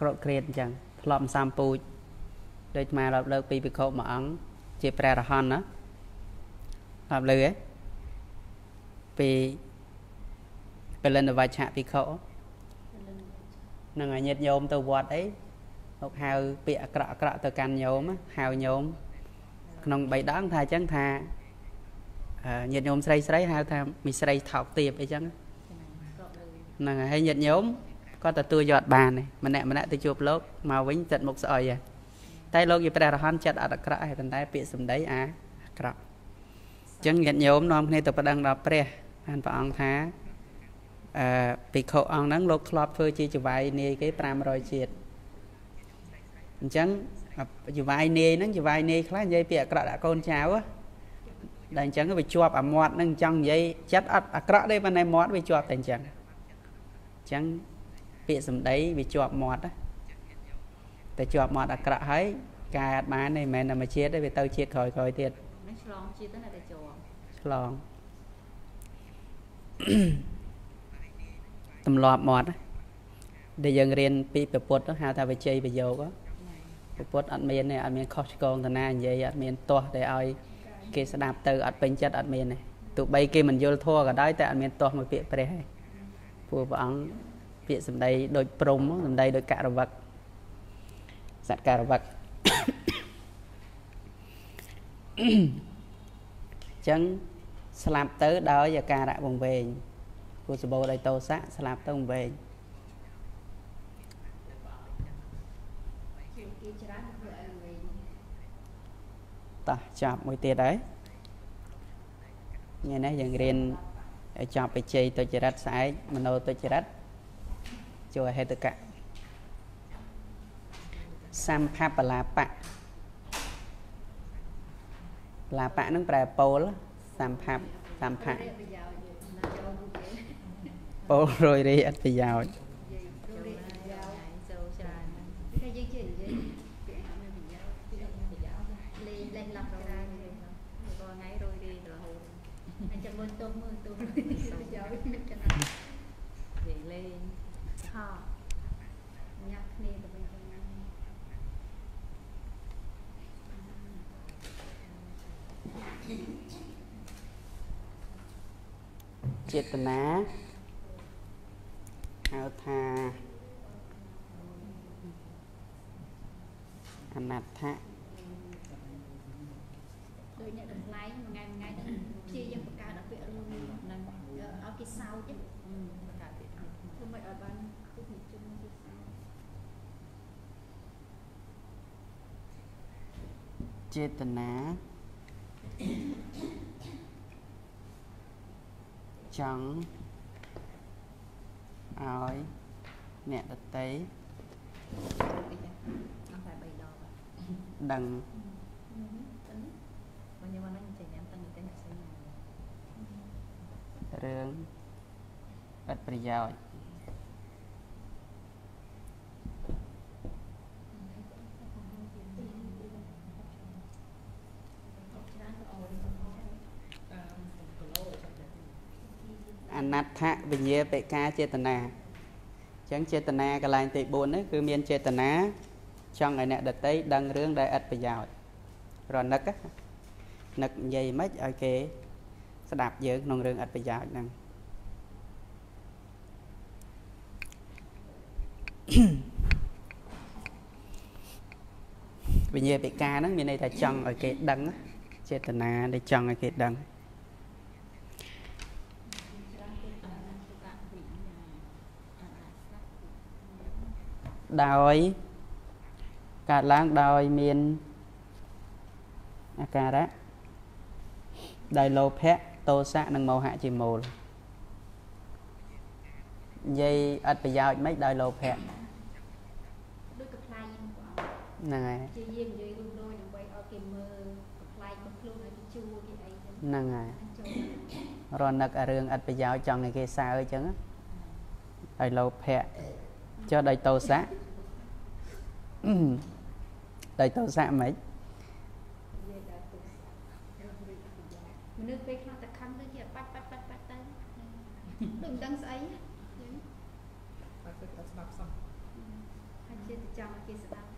ក្រកក្រៀតអញ្ចឹងធ្លាប់មិនសមពូជដូចអារាប់លើកពីភិក្ខុមួយអង្គជាព្រះរហន្តណារាប់លើកឯងពីពលិនវច្ចៈភិក្ខុហ្នឹងហើយញាតិញោមទៅវត្តអី មកហៅពាក្យអាក្រក់អាក្រក់ទៅកាន់ញោមណាហៅញោមក្នុង3ដងថាអញ្ចឹងថាអឺញាតិញោមស្រីស្រីហៅថាមីស្រីថោកទាបអីចឹងក៏លើហ្នឹងហើយហើយញាតិញោមក៏ទទួលយកអត់បានដែរម្នាក់ម្នាក់ទៅជួបលោកមកវិញចិត្តមុខស្អុយហ៎តែលោកជាព្រះរហន្តចិត្តអត់អាក្រក់ហើយប៉ុន្តែពាក្យសម្ដីអាអាក្រក់អញ្ចឹងញាតិញោមនាំគ្នាទៅប្តឹងដល់ព្រះបានព្រះអង្គថាអឺភិក្ខុអង្គហ្នឹងលោកធ្លាប់ធ្វើជាចវាយនាយគេ500ជាតិ អញ្ចឹងចវាយនាយហ្នឹងចវាយនាយខ្លះនិយាយពាក្យអាក្រក់ដាក់កូនចៅហ៎ដែលអញ្ចឹងវាជាប់អាមាត់ហ្នឹងចង់និយាយចិត្តអត់អាក្រក់ទេប៉ុន្តែមាត់វាជាប់តែអញ្ចឹងអញ្ចឹងពាក្យសម្ដីវាជាប់មាត់ណាតែជាប់មាត់អាក្រក់ហើយកែអត់បានទេមិនមែនតែមួយជាតិទេវាទៅជាតិក្រោយក្រោយៗទៀតនឹងឆ្លងជាតិទៅណាតែជាប់ឆ្លងទម្លាប់មាត់ណាដែលយើងរៀនពីព្រះពុទ្ធហៅថាវិជ័យប្រយោគហ៎ព្រះ ពុទ្ធអត់មានទេអត់មានខុសឆ្គងតាណានិយាយអត់មានទាស់ដែលឲ្យគេស្ដាប់ទៅអត់ពេញចិត្តអត់មានទេទោះបីគេមិនយល់ធัวក៏ដោយតែអត់មានទាស់មួយពាក្យព្រះទេព្រោះព្រះអង្គពាក្យសម្ដីដូចព្រំសម្ដីដូចករវឹកសត្វករវឹកអញ្ចឹងស្លាប់ទៅដោយអាការៈវង្វេងព្រោះសបោដោយតោសៈស្លាប់ទៅវង្វេង គេច្រើនធ្វើឲ្យវិញ តោះចាប់មួយទៀតហើយញ៉ែនេះយើងរៀនឲ្យចប់បច្ច័យទុច្ចរិតស្អែកមโนទុច្ចរិតចូលហេតុកៈសម្ភបលាបៈបលាបៈហ្នឹងប្រែពោលសម្ភបសម្ភៈរៀបប្រយោជន៍ណាចូលរូបគេពោលរយរីអត្ថប្រយោជន៍ និយាយរូប ចូល រៀប ណា ប្រយោជន៍ ចូលច្រើនណាស់ គេយើងជឿនិយាយពាក្យហៅមានប្រយោជន៍ពីប្រយោជន៍លេងលេងឡោះច្រើនទេ រាល់ថ្ងៃរយរីរហូត អញ្ចឹងមើលទោសមើលទោសប្រយោជន៍មិនកណ្ដាល និយាយលេងហោ ញ៉ាំគ្នាទៅវិញទៅមកចេតនាហៅថាអនត្តៈដូចអ្នកតម្លៃមួយថ្ងៃមួយថ្ងៃទៅព្យាយាមបង្កើតឲ្យពាក្យរួមនេះហ្នឹងឲ្យគេសោចប្រកាសពីថ្មីធ្វើមិនឲ្យបានគុកនិជនគេសោ ចចេតនាចង់ឲ្យអ្នកដតីពីចឹងអត់តែ3ដងដឹងបើញ៉ាំហ្នឹងចេញញ៉ាំតាំងតែអ្នកផ្សេងញ៉ាំរឿងឥតប្រយោជន៍ អនដ្ឋវិញ្ញាបិកាចេតនាអញ្ចឹងចេតនាកន្លែងទី4នេះគឺមានចេតនាចង់ឲ្យអ្នកដតីដឹងរឿងដែលឥតប្រយោជន៍រនឹកណានឹកនិយាយមិនឲ្យគេ ស្ដាប់យើងក្នុងរឿងឥតប្រយោជន៍ហ្នឹងវិវិញ្ញាពិការហ្នឹងមានន័យថាចង់ឲ្យគេដឹងណាចេតនាដែលចង់ឲ្យគេដឹង ច្រើនគេអនុទុកវិញ្ញាអនុស្លាប់ ដោយកើតឡើងដោយមានអាការៈដោយលោភៈទោសៈនិងមោហៈជាមូលនិយាយអត់ប្រយោជន៍មិនដោយលោភៈដូចកផ្លែយើងបងហ្នឹងហើយជាយាមនិយាយរួមដូចដើម្បីឲ្យគេមើលកផ្លែរបស់ខ្លួនឲ្យគេជួគេអីចឹងហ្នឹងហើយចូលរនឹកអារឿងអត់ប្រយោជន៍ចង់ឲ្យគេសើអញ្ចឹងណាដោយលោភៈ ចុះដោយទោសៈដោយទោសៈមិននិយាយដល់ទុករករីកប្រយោជន៍មនុស្សពេលខ្លះតែខឹងទៅជាបាច់បាច់បាច់បាច់ទៅដូចមិនដឹងស្អីចឹងបាត់ទៅស្ដាប់សោះហើយជាទៅចង់ឲ្យគេស្ដាប់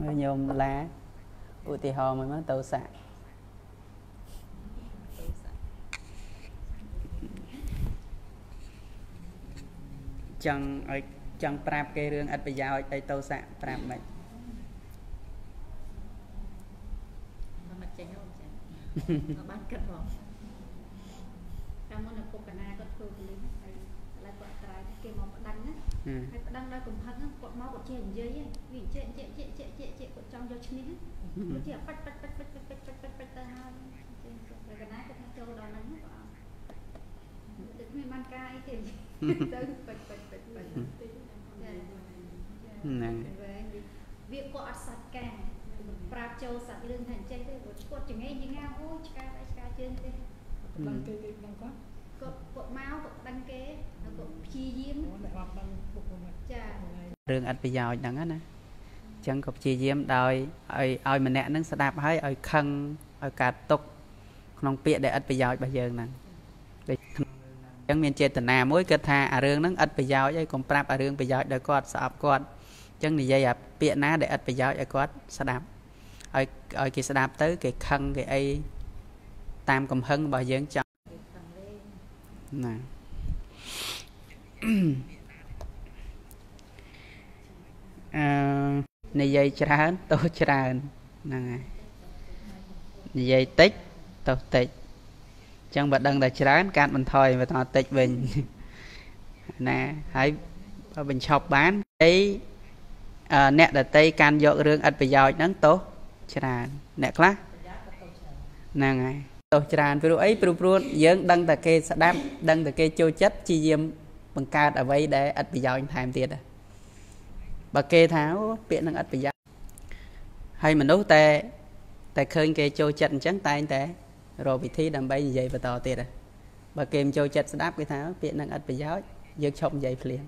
ហើយញោមឡាឧទាហរណ៍មួយមកទោសៈ ចង់ឲ្យចង់ប្រាប់គេរឿងអត់ប្រយោជន៍ដោយទោសៈប្រាប់មិនមិនមកចេញអូនចាក៏បានគិតផងតាមមុនឪពុកកណាគាត់ធ្វើពលិសហើយឥឡូវគាត់ត្រាយគេមកប្តឹងណាហឹមហើយប្តឹងដោយកំហឹងហ្នឹងគាត់មកគាត់ចេះនិយាយហ៎វាចេះចេះចេះចេះចេះចេះគាត់ចង់យកឈ្នះគាត់ចេះបាច់បាច់បាច់បាច់បាច់បាច់បាច់បាច់បាច់ទៅហើយចេះតែកណាគាត់ថាចូលដល់ហ្នឹងបងដូចគ្មានបានការអីទេទៅបាច់បាច់បាច់បាច់ចា ហ្នឹងវាគាត់អត់សាច់ការប្រាប់ចូលសាច់រឿងថាអញ្ចឹងទេគាត់ចងេញយ៉ាងណាអូយឆ្កាដៃឆ្កាជើងទេដឹងគេគេដឹងគាត់គាត់គាត់មកគាត់ដឹងគេហើយគាត់ព្យាយាមអូអ្នកអត់ដឹងពុកគាត់ចារឿងអត់ប្រយោជន៍ហ្នឹងណាអញ្ចឹងក៏ព្យាយាមដោយឲ្យឲ្យម្នាក់ហ្នឹងស្ដាប់ហើយឲ្យខឹងឲ្យកាត់ទុកក្នុងពាក្យដែលអត់ប្រយោជន៍របស់យើងហ្នឹងដូចក្នុងរឿងហ្នឹងអញ្ចឹងមានចេតនាមួយគិតថាអារឿងហ្នឹងអត់ប្រយោជន៍ឲ្យកុំប្រាប់អារឿងប្រយោជន៍ដល់គាត់ស្អប់គាត់អញ្ចឹងនិយាយអាពាក្យណាដែលអត់ប្រយោជន៍ឲ្យគាត់ស្ដាប់ឲ្យឲ្យគេស្ដាប់ទៅ គេខឹងគេអីតាមកំហឹងរបស់យើងចង់គេខឹងលេងណាអឺនិយាយច្រើនទោសច្រើនហ្នឹងហើយនិយាយតិចទោសតិចអញ្ចឹងបើដឹងតែច្រើនកាត់បន្ថយបន្តតិចវិញណាហើយបើបញ្ឈប់បានអី អឺអ្នកដតីកាន់យករឿងឥតប្រយោជន៍ហ្នឹងទោសច្រើនអ្នកខ្លះហ្នឹងហើយទោសច្រើនព្រោះអីព្រោះព្រោះយើងដឹងតែគេស្ដាប់ដឹងតែគេចូលចិត្តព្យាយាមបង្កើតអ្វីដែលឥតប្រយោជន៍ថែមទៀតដែរបើគេថាអូពាក្យហ្នឹងឥតប្រយោជន៍ហើយមនុស្សតែតែឃើញគេចូលចិត្តអញ្ចឹងតែងតែរកវិធីដើម្បីនិយាយបន្តទៀតដែរបើគេមិនចូលចិត្តស្ដាប់គេថាអូពាក្យហ្នឹងឥតប្រយោជន៍យើងឈប់និយាយភ្លាម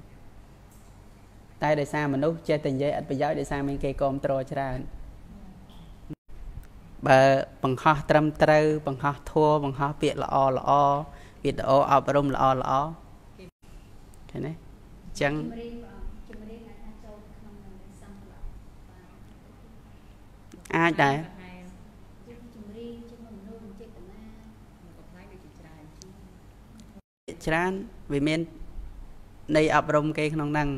តែដោយសារមនុស្សចេះតែនិយាយឥតប្រយោជន៍ដោយសារមានគេគ្រប់គ្រងច្រើនបើបង្ហោះត្រឹមត្រូវ បង្ហោះធัวបង្ហោះពាក្យល្អល្អវីដេអូអប់រំល្អល្អឃើញទេអញ្ចឹងជំរាបបងជំរាបអាចថាចូលក្នុងនឹងសំឡេងបាទអាចដែរហើយជាជំរាបជាមនុស្សចេតនាមកកំ plai ដូចជាច្រើនជាងច្រើនវាមានន័យអប់រំគេក្នុងហ្នឹង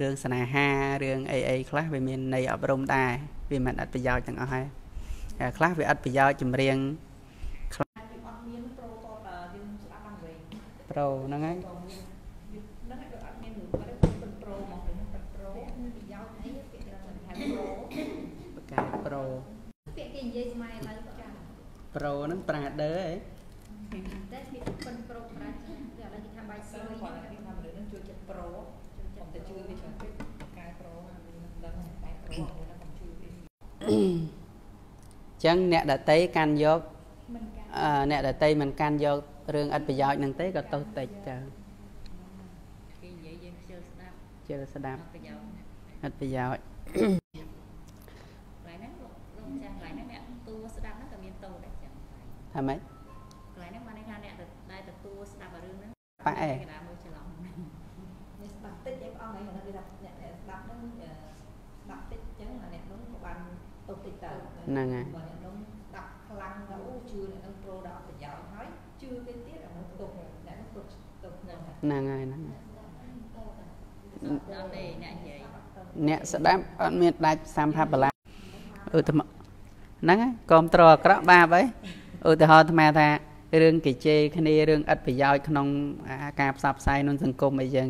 រឿងស្នេហារឿងអីអីខ្លះវាមានន័យអប់រំដែរវាមិនអត្ថប្រយោជន៍ទាំងអស់ហើយខ្លះវាអត្ថប្រយោជន៍ចម្រៀងខ្លះប្រូហ្នឹងហើយប្រូពាក្យគេនិយាយស្មែឡើយចាប្រូហ្នឹងប្រាដឺហ៎តែពាក្យប៉ុនប្រូប្រាចាឥឡូវគេថាបាយស្រួយគេថាមនុស្សនឹងជួយចិត្តប្រូ ខ្ញុំទៅជួយវាច្រើនពេកកែប្រូហ្នឹងដឹងតែប្រូហ្នឹងខ្ញុំជួយវាអញ្ចឹងអ្នកដតីកាន់យកមិនកាអឺអ្នកដតីមិនកាន់យករឿងឥតប្រយោជន៍ហ្នឹងទេក៏ទោសតិចទៅគេនិយាយយើងខ្ជិលស្ដាប់ជឿស្ដាប់អត់ប្រយោជន៍ឥតប្រយោជន៍កន្លែងហ្នឹងលោកលោកចាស់កន្លែងហ្នឹងអ្នកទួស្ដាប់ហ្នឹងក៏មានតោដែរចឹងថាម៉េចកន្លែងហ្នឹងបានន័យថាអ្នកដែលទទួលស្ដាប់រឿងហ្នឹងប៉ាអេ កណ្ដាលមើលច្រឡំ នេះស្ដាប់តិចឯងព្រះអង្គឯងគាត់គេថាអ្នកដែលស្ដាប់ហ្នឹងស្ដាប់តិចអញ្ចឹងអ្នកនោះក៏បានទុកតិចទៅ ហ្នឹងហើយបើអ្នកនោះស្ដាប់ខ្លាំងទៅអូជឿអ្នកនោះប្រូដល់ប្រយោជន៍ហើយជឿគេទៀតអានោះទុកអ្នកនោះទុកទុកហ្នឹងហ្នឹងហើយហ្នឹងហើយអត់ទេអ្នកនិយាយអអ្នកស្ដាប់អត់មានដាច់សម្ភារបលាឧទាហរណ៍ហ្នឹងហើយកុំត្រអាក្រក់បាបអីឧទាហរណ៍អាត្មាថារឿងគេជេរគ្នារឿងឥតប្រយោជន៍ក្នុងអាការផ្សព្វផ្សាយក្នុងសង្គមអីចឹង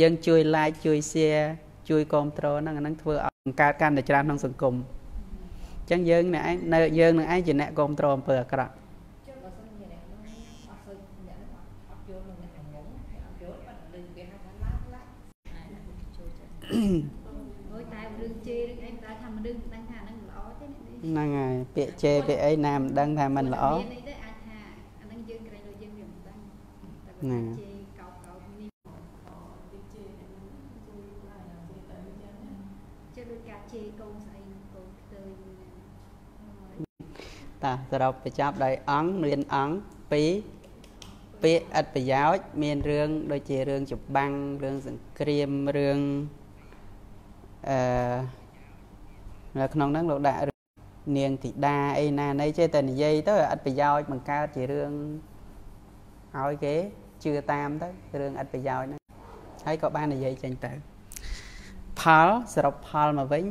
យើងជួយ like ជួយ share ជួយគ្រប់គ្រងហ្នឹងអាហ្នឹងធ្វើឲ្យបង្កើតកាន់តែច្រើនក្នុងសង្គមអញ្ចឹងយើងអ្នកឯងនៅយើងនឹងឯងជាអ្នកគ្រប់គ្រងអំពើអាក្រក់ chứ có sao như này nó học sư nhận nó học vô luôn này hàng ngủ học vô bắt đầu đi về hai tháng lát lát ចូលចិត្តអើយតែរឿងជេររឿងអីតែថាមិនដឹងដឹងថាហ្នឹងល្អទេនេះហ្នឹងហើយពាក្យជេរពាក្យអីណាមិនដឹងថាមិនល្អមានអីទេអាចថាអាហ្នឹងយើងក្រែងលើយើងវាមិនដឹងតែបើថាជេរកោតកោតនេះជេរដូចការជេរកូនស្អីកូនខ្ទើយមួយហ្នឹង តាសរុបបញ្ចប់ដោយអង្គមានអង្គ2ពាក្យឥតប្រយោជន៍មានរឿងដូចជារឿងច្បាំងរឿងសង្គ្រាមរឿងអឺនៅក្នុងហ្នឹងលោកដាក់រឿងនាងធីតាអីណាណីចេះតែនិយាយទៅឥតប្រយោជន៍បង្កើតជារឿងឲ្យគេជឿតាមទៅរឿងឥតប្រយោជន៍ហ្នឹងហើយក៏បាននិយាយចេញទៅផលសរុបផលមកវិញ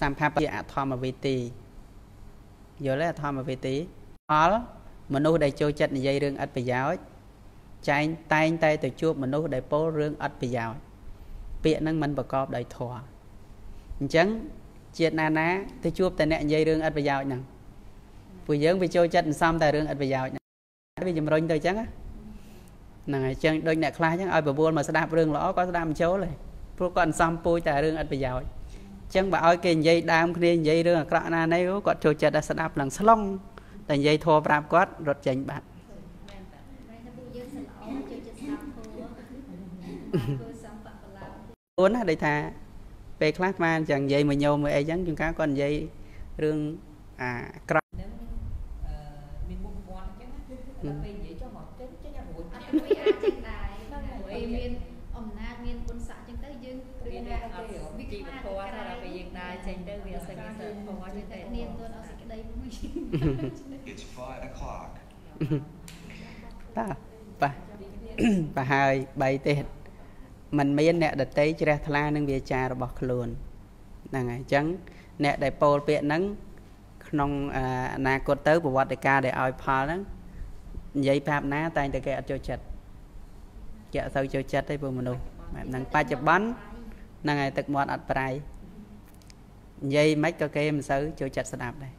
សម្ភារជាអធម្មវិទី យល់ទេអធម្មវិទីផលមនុស្សដែលចូលចិត្តនិយាយរឿងឥតប្រយោជន៍ចែងតែងតែទៅជួបមនុស្សដែលពោលរឿងឥតប្រយោជន៍ពាក្យហ្នឹងมันប្រកបដោយធម៌អញ្ចឹងជាតិណាណាទៅជួបតែអ្នកនិយាយរឿងឥតប្រយោជន៍ហ្នឹងពួកយើងវាចូលចិត្តសន្សំតែរឿងឥតប្រយោជន៍ហ្នឹងវាជំរុញទៅអញ្ចឹងណាហ្នឹងហើយអញ្ចឹងដូចអ្នកខ្លះអញ្ចឹងឲ្យបបួលមកស្ដាប់រឿងល្អក៏ស្ដាប់មិនចូលទេព្រោះគាត់សន្សំពូជតែរឿងឥតប្រយោជន៍អញ្ចឹងបើឲ្យគេនិយាយដើមគ្នានិយាយរឿងអាក្រក់ណាណីគាត់ចូលចិត្តតែស្ដាប់ឡើងស្លុងតែនិយាយធัวប្រាប់គាត់រត់ចេញបាត់មែនតាតែថាពួកយើងសិនល្អចូលចិត្តស្ដាប់ធម៌ធ្វើសំបកបលាខ្លួនណាដូចថាពេលខ្លះស្មានចឹងនិយាយមួយញោមមួយអីចឹងជួនកាលគាត់និយាយរឿងអាក្រក់ nếu ờ, mình buông quan chứ là vì vậy cho họ chết chứ nhà ruột អត់មួយអាចចឹងដែរពីមានអំណាចមានគុណស័ក្តិចឹងទៅយើង វា គឺ នេះ ថា អត់ជីវធម៌ថាដល់ពេលយើងដើរចេញទៅវាអត់សូវ មានសិទ្ធិធម៌ចឹងតែតែគ្នាទាន់អត់សេចក្តីមួយ It's five o'clock. តើប៉ះប្រហើយ3ទៀតมันមានអ្នកដតីជ្រះថ្លានឹងវាចារបស់ខ្លួនហ្នឹងហើយអញ្ចឹងអ្នកដែលពោលពាក្យហ្នឹងក្នុងអាអនាគតទៅប្រវត្តិការដែលឲ្យផលហ្នឹងនិយាយប្រាប់ណា តែងតែគេអត់ចូលចិត្តគេអត់ទៅចូលចិត្តទេពួកមនុស្សបែបហ្នឹងបច្ចុប្បន្នហ្នឹងហើយទឹកមាត់អត់ប្រៃ និយាយមិនក៏គេមិនសូវចូលចិត្តស្ដាប់ដែរ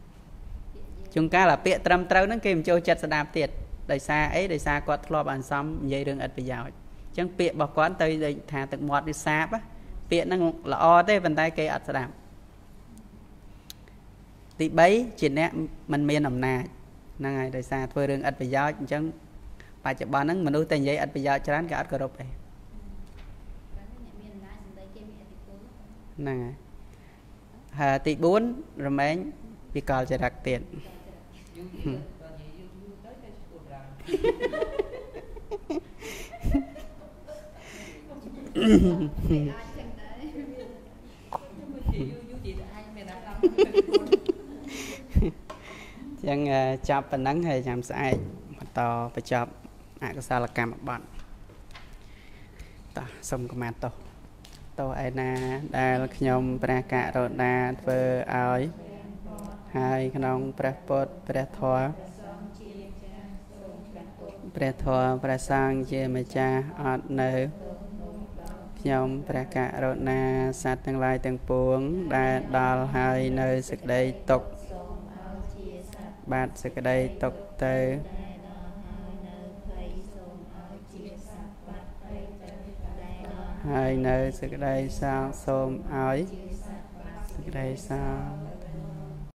ជួនកាលអាពាក្យត្រឹមត្រូវហ្នឹងគេមិនចូលចិត្តស្ដាប់ទៀតដោយសារអីដោយសារគាត់ធ្លាប់អានសំនិយាយរឿងឥតប្រយោជន៍អញ្ចឹងពាក្យរបស់គាត់ទៅដូចថាទឹកមាត់វាសាបណាពាក្យហ្នឹងល្អទេប៉ុន្តែគេអត់ស្ដាប់ទី3ជាអ្នកមិនមានអំណាចហ្នឹងហើយដោយសារធ្វើរឿងឥតប្រយោជន៍អញ្ចឹងបច្ចុប្បន្នហ្នឹងមនុស្សតែនិយាយឥតប្រយោជន៍ច្រើនគេអត់គោរពទេអ្នកមានអំណាចសម្ដីគេមានអធិពលហ្នឹងហើយហើយ ទី4រមែងវិកលចរិតទៀត du gì rồi vậy du du tới cái cuộc rằng អាចចឹងដែរ chị du du chị ai mẹ đã làm អញ្ចឹងអឺចាប់ប៉ុណ្ណឹងហើយចាំស្អែកបន្តបញ្ចប់អកុសលកម្មបត្តិតោះសូមកម្មាទោស ទោសឯណាដែលខ្ញុំព្រះករុណាធ្វើឲ្យហើយក្នុងព្រះពុទ្ធព្រះធម៌ព្រះធម៌ព្រះសង្ឃជាម្ចាស់អត់នៅខ្ញុំព្រះករុណាសត្វទាំងឡាយទាំងពួង ដែលដល់ហើយនៅសេចក្តីទុក្ខបាទសេចក្តីទុក្ខទៅ ហើយនៅសេចក្តីសោកសូមឲ្យសេចក្តីសោក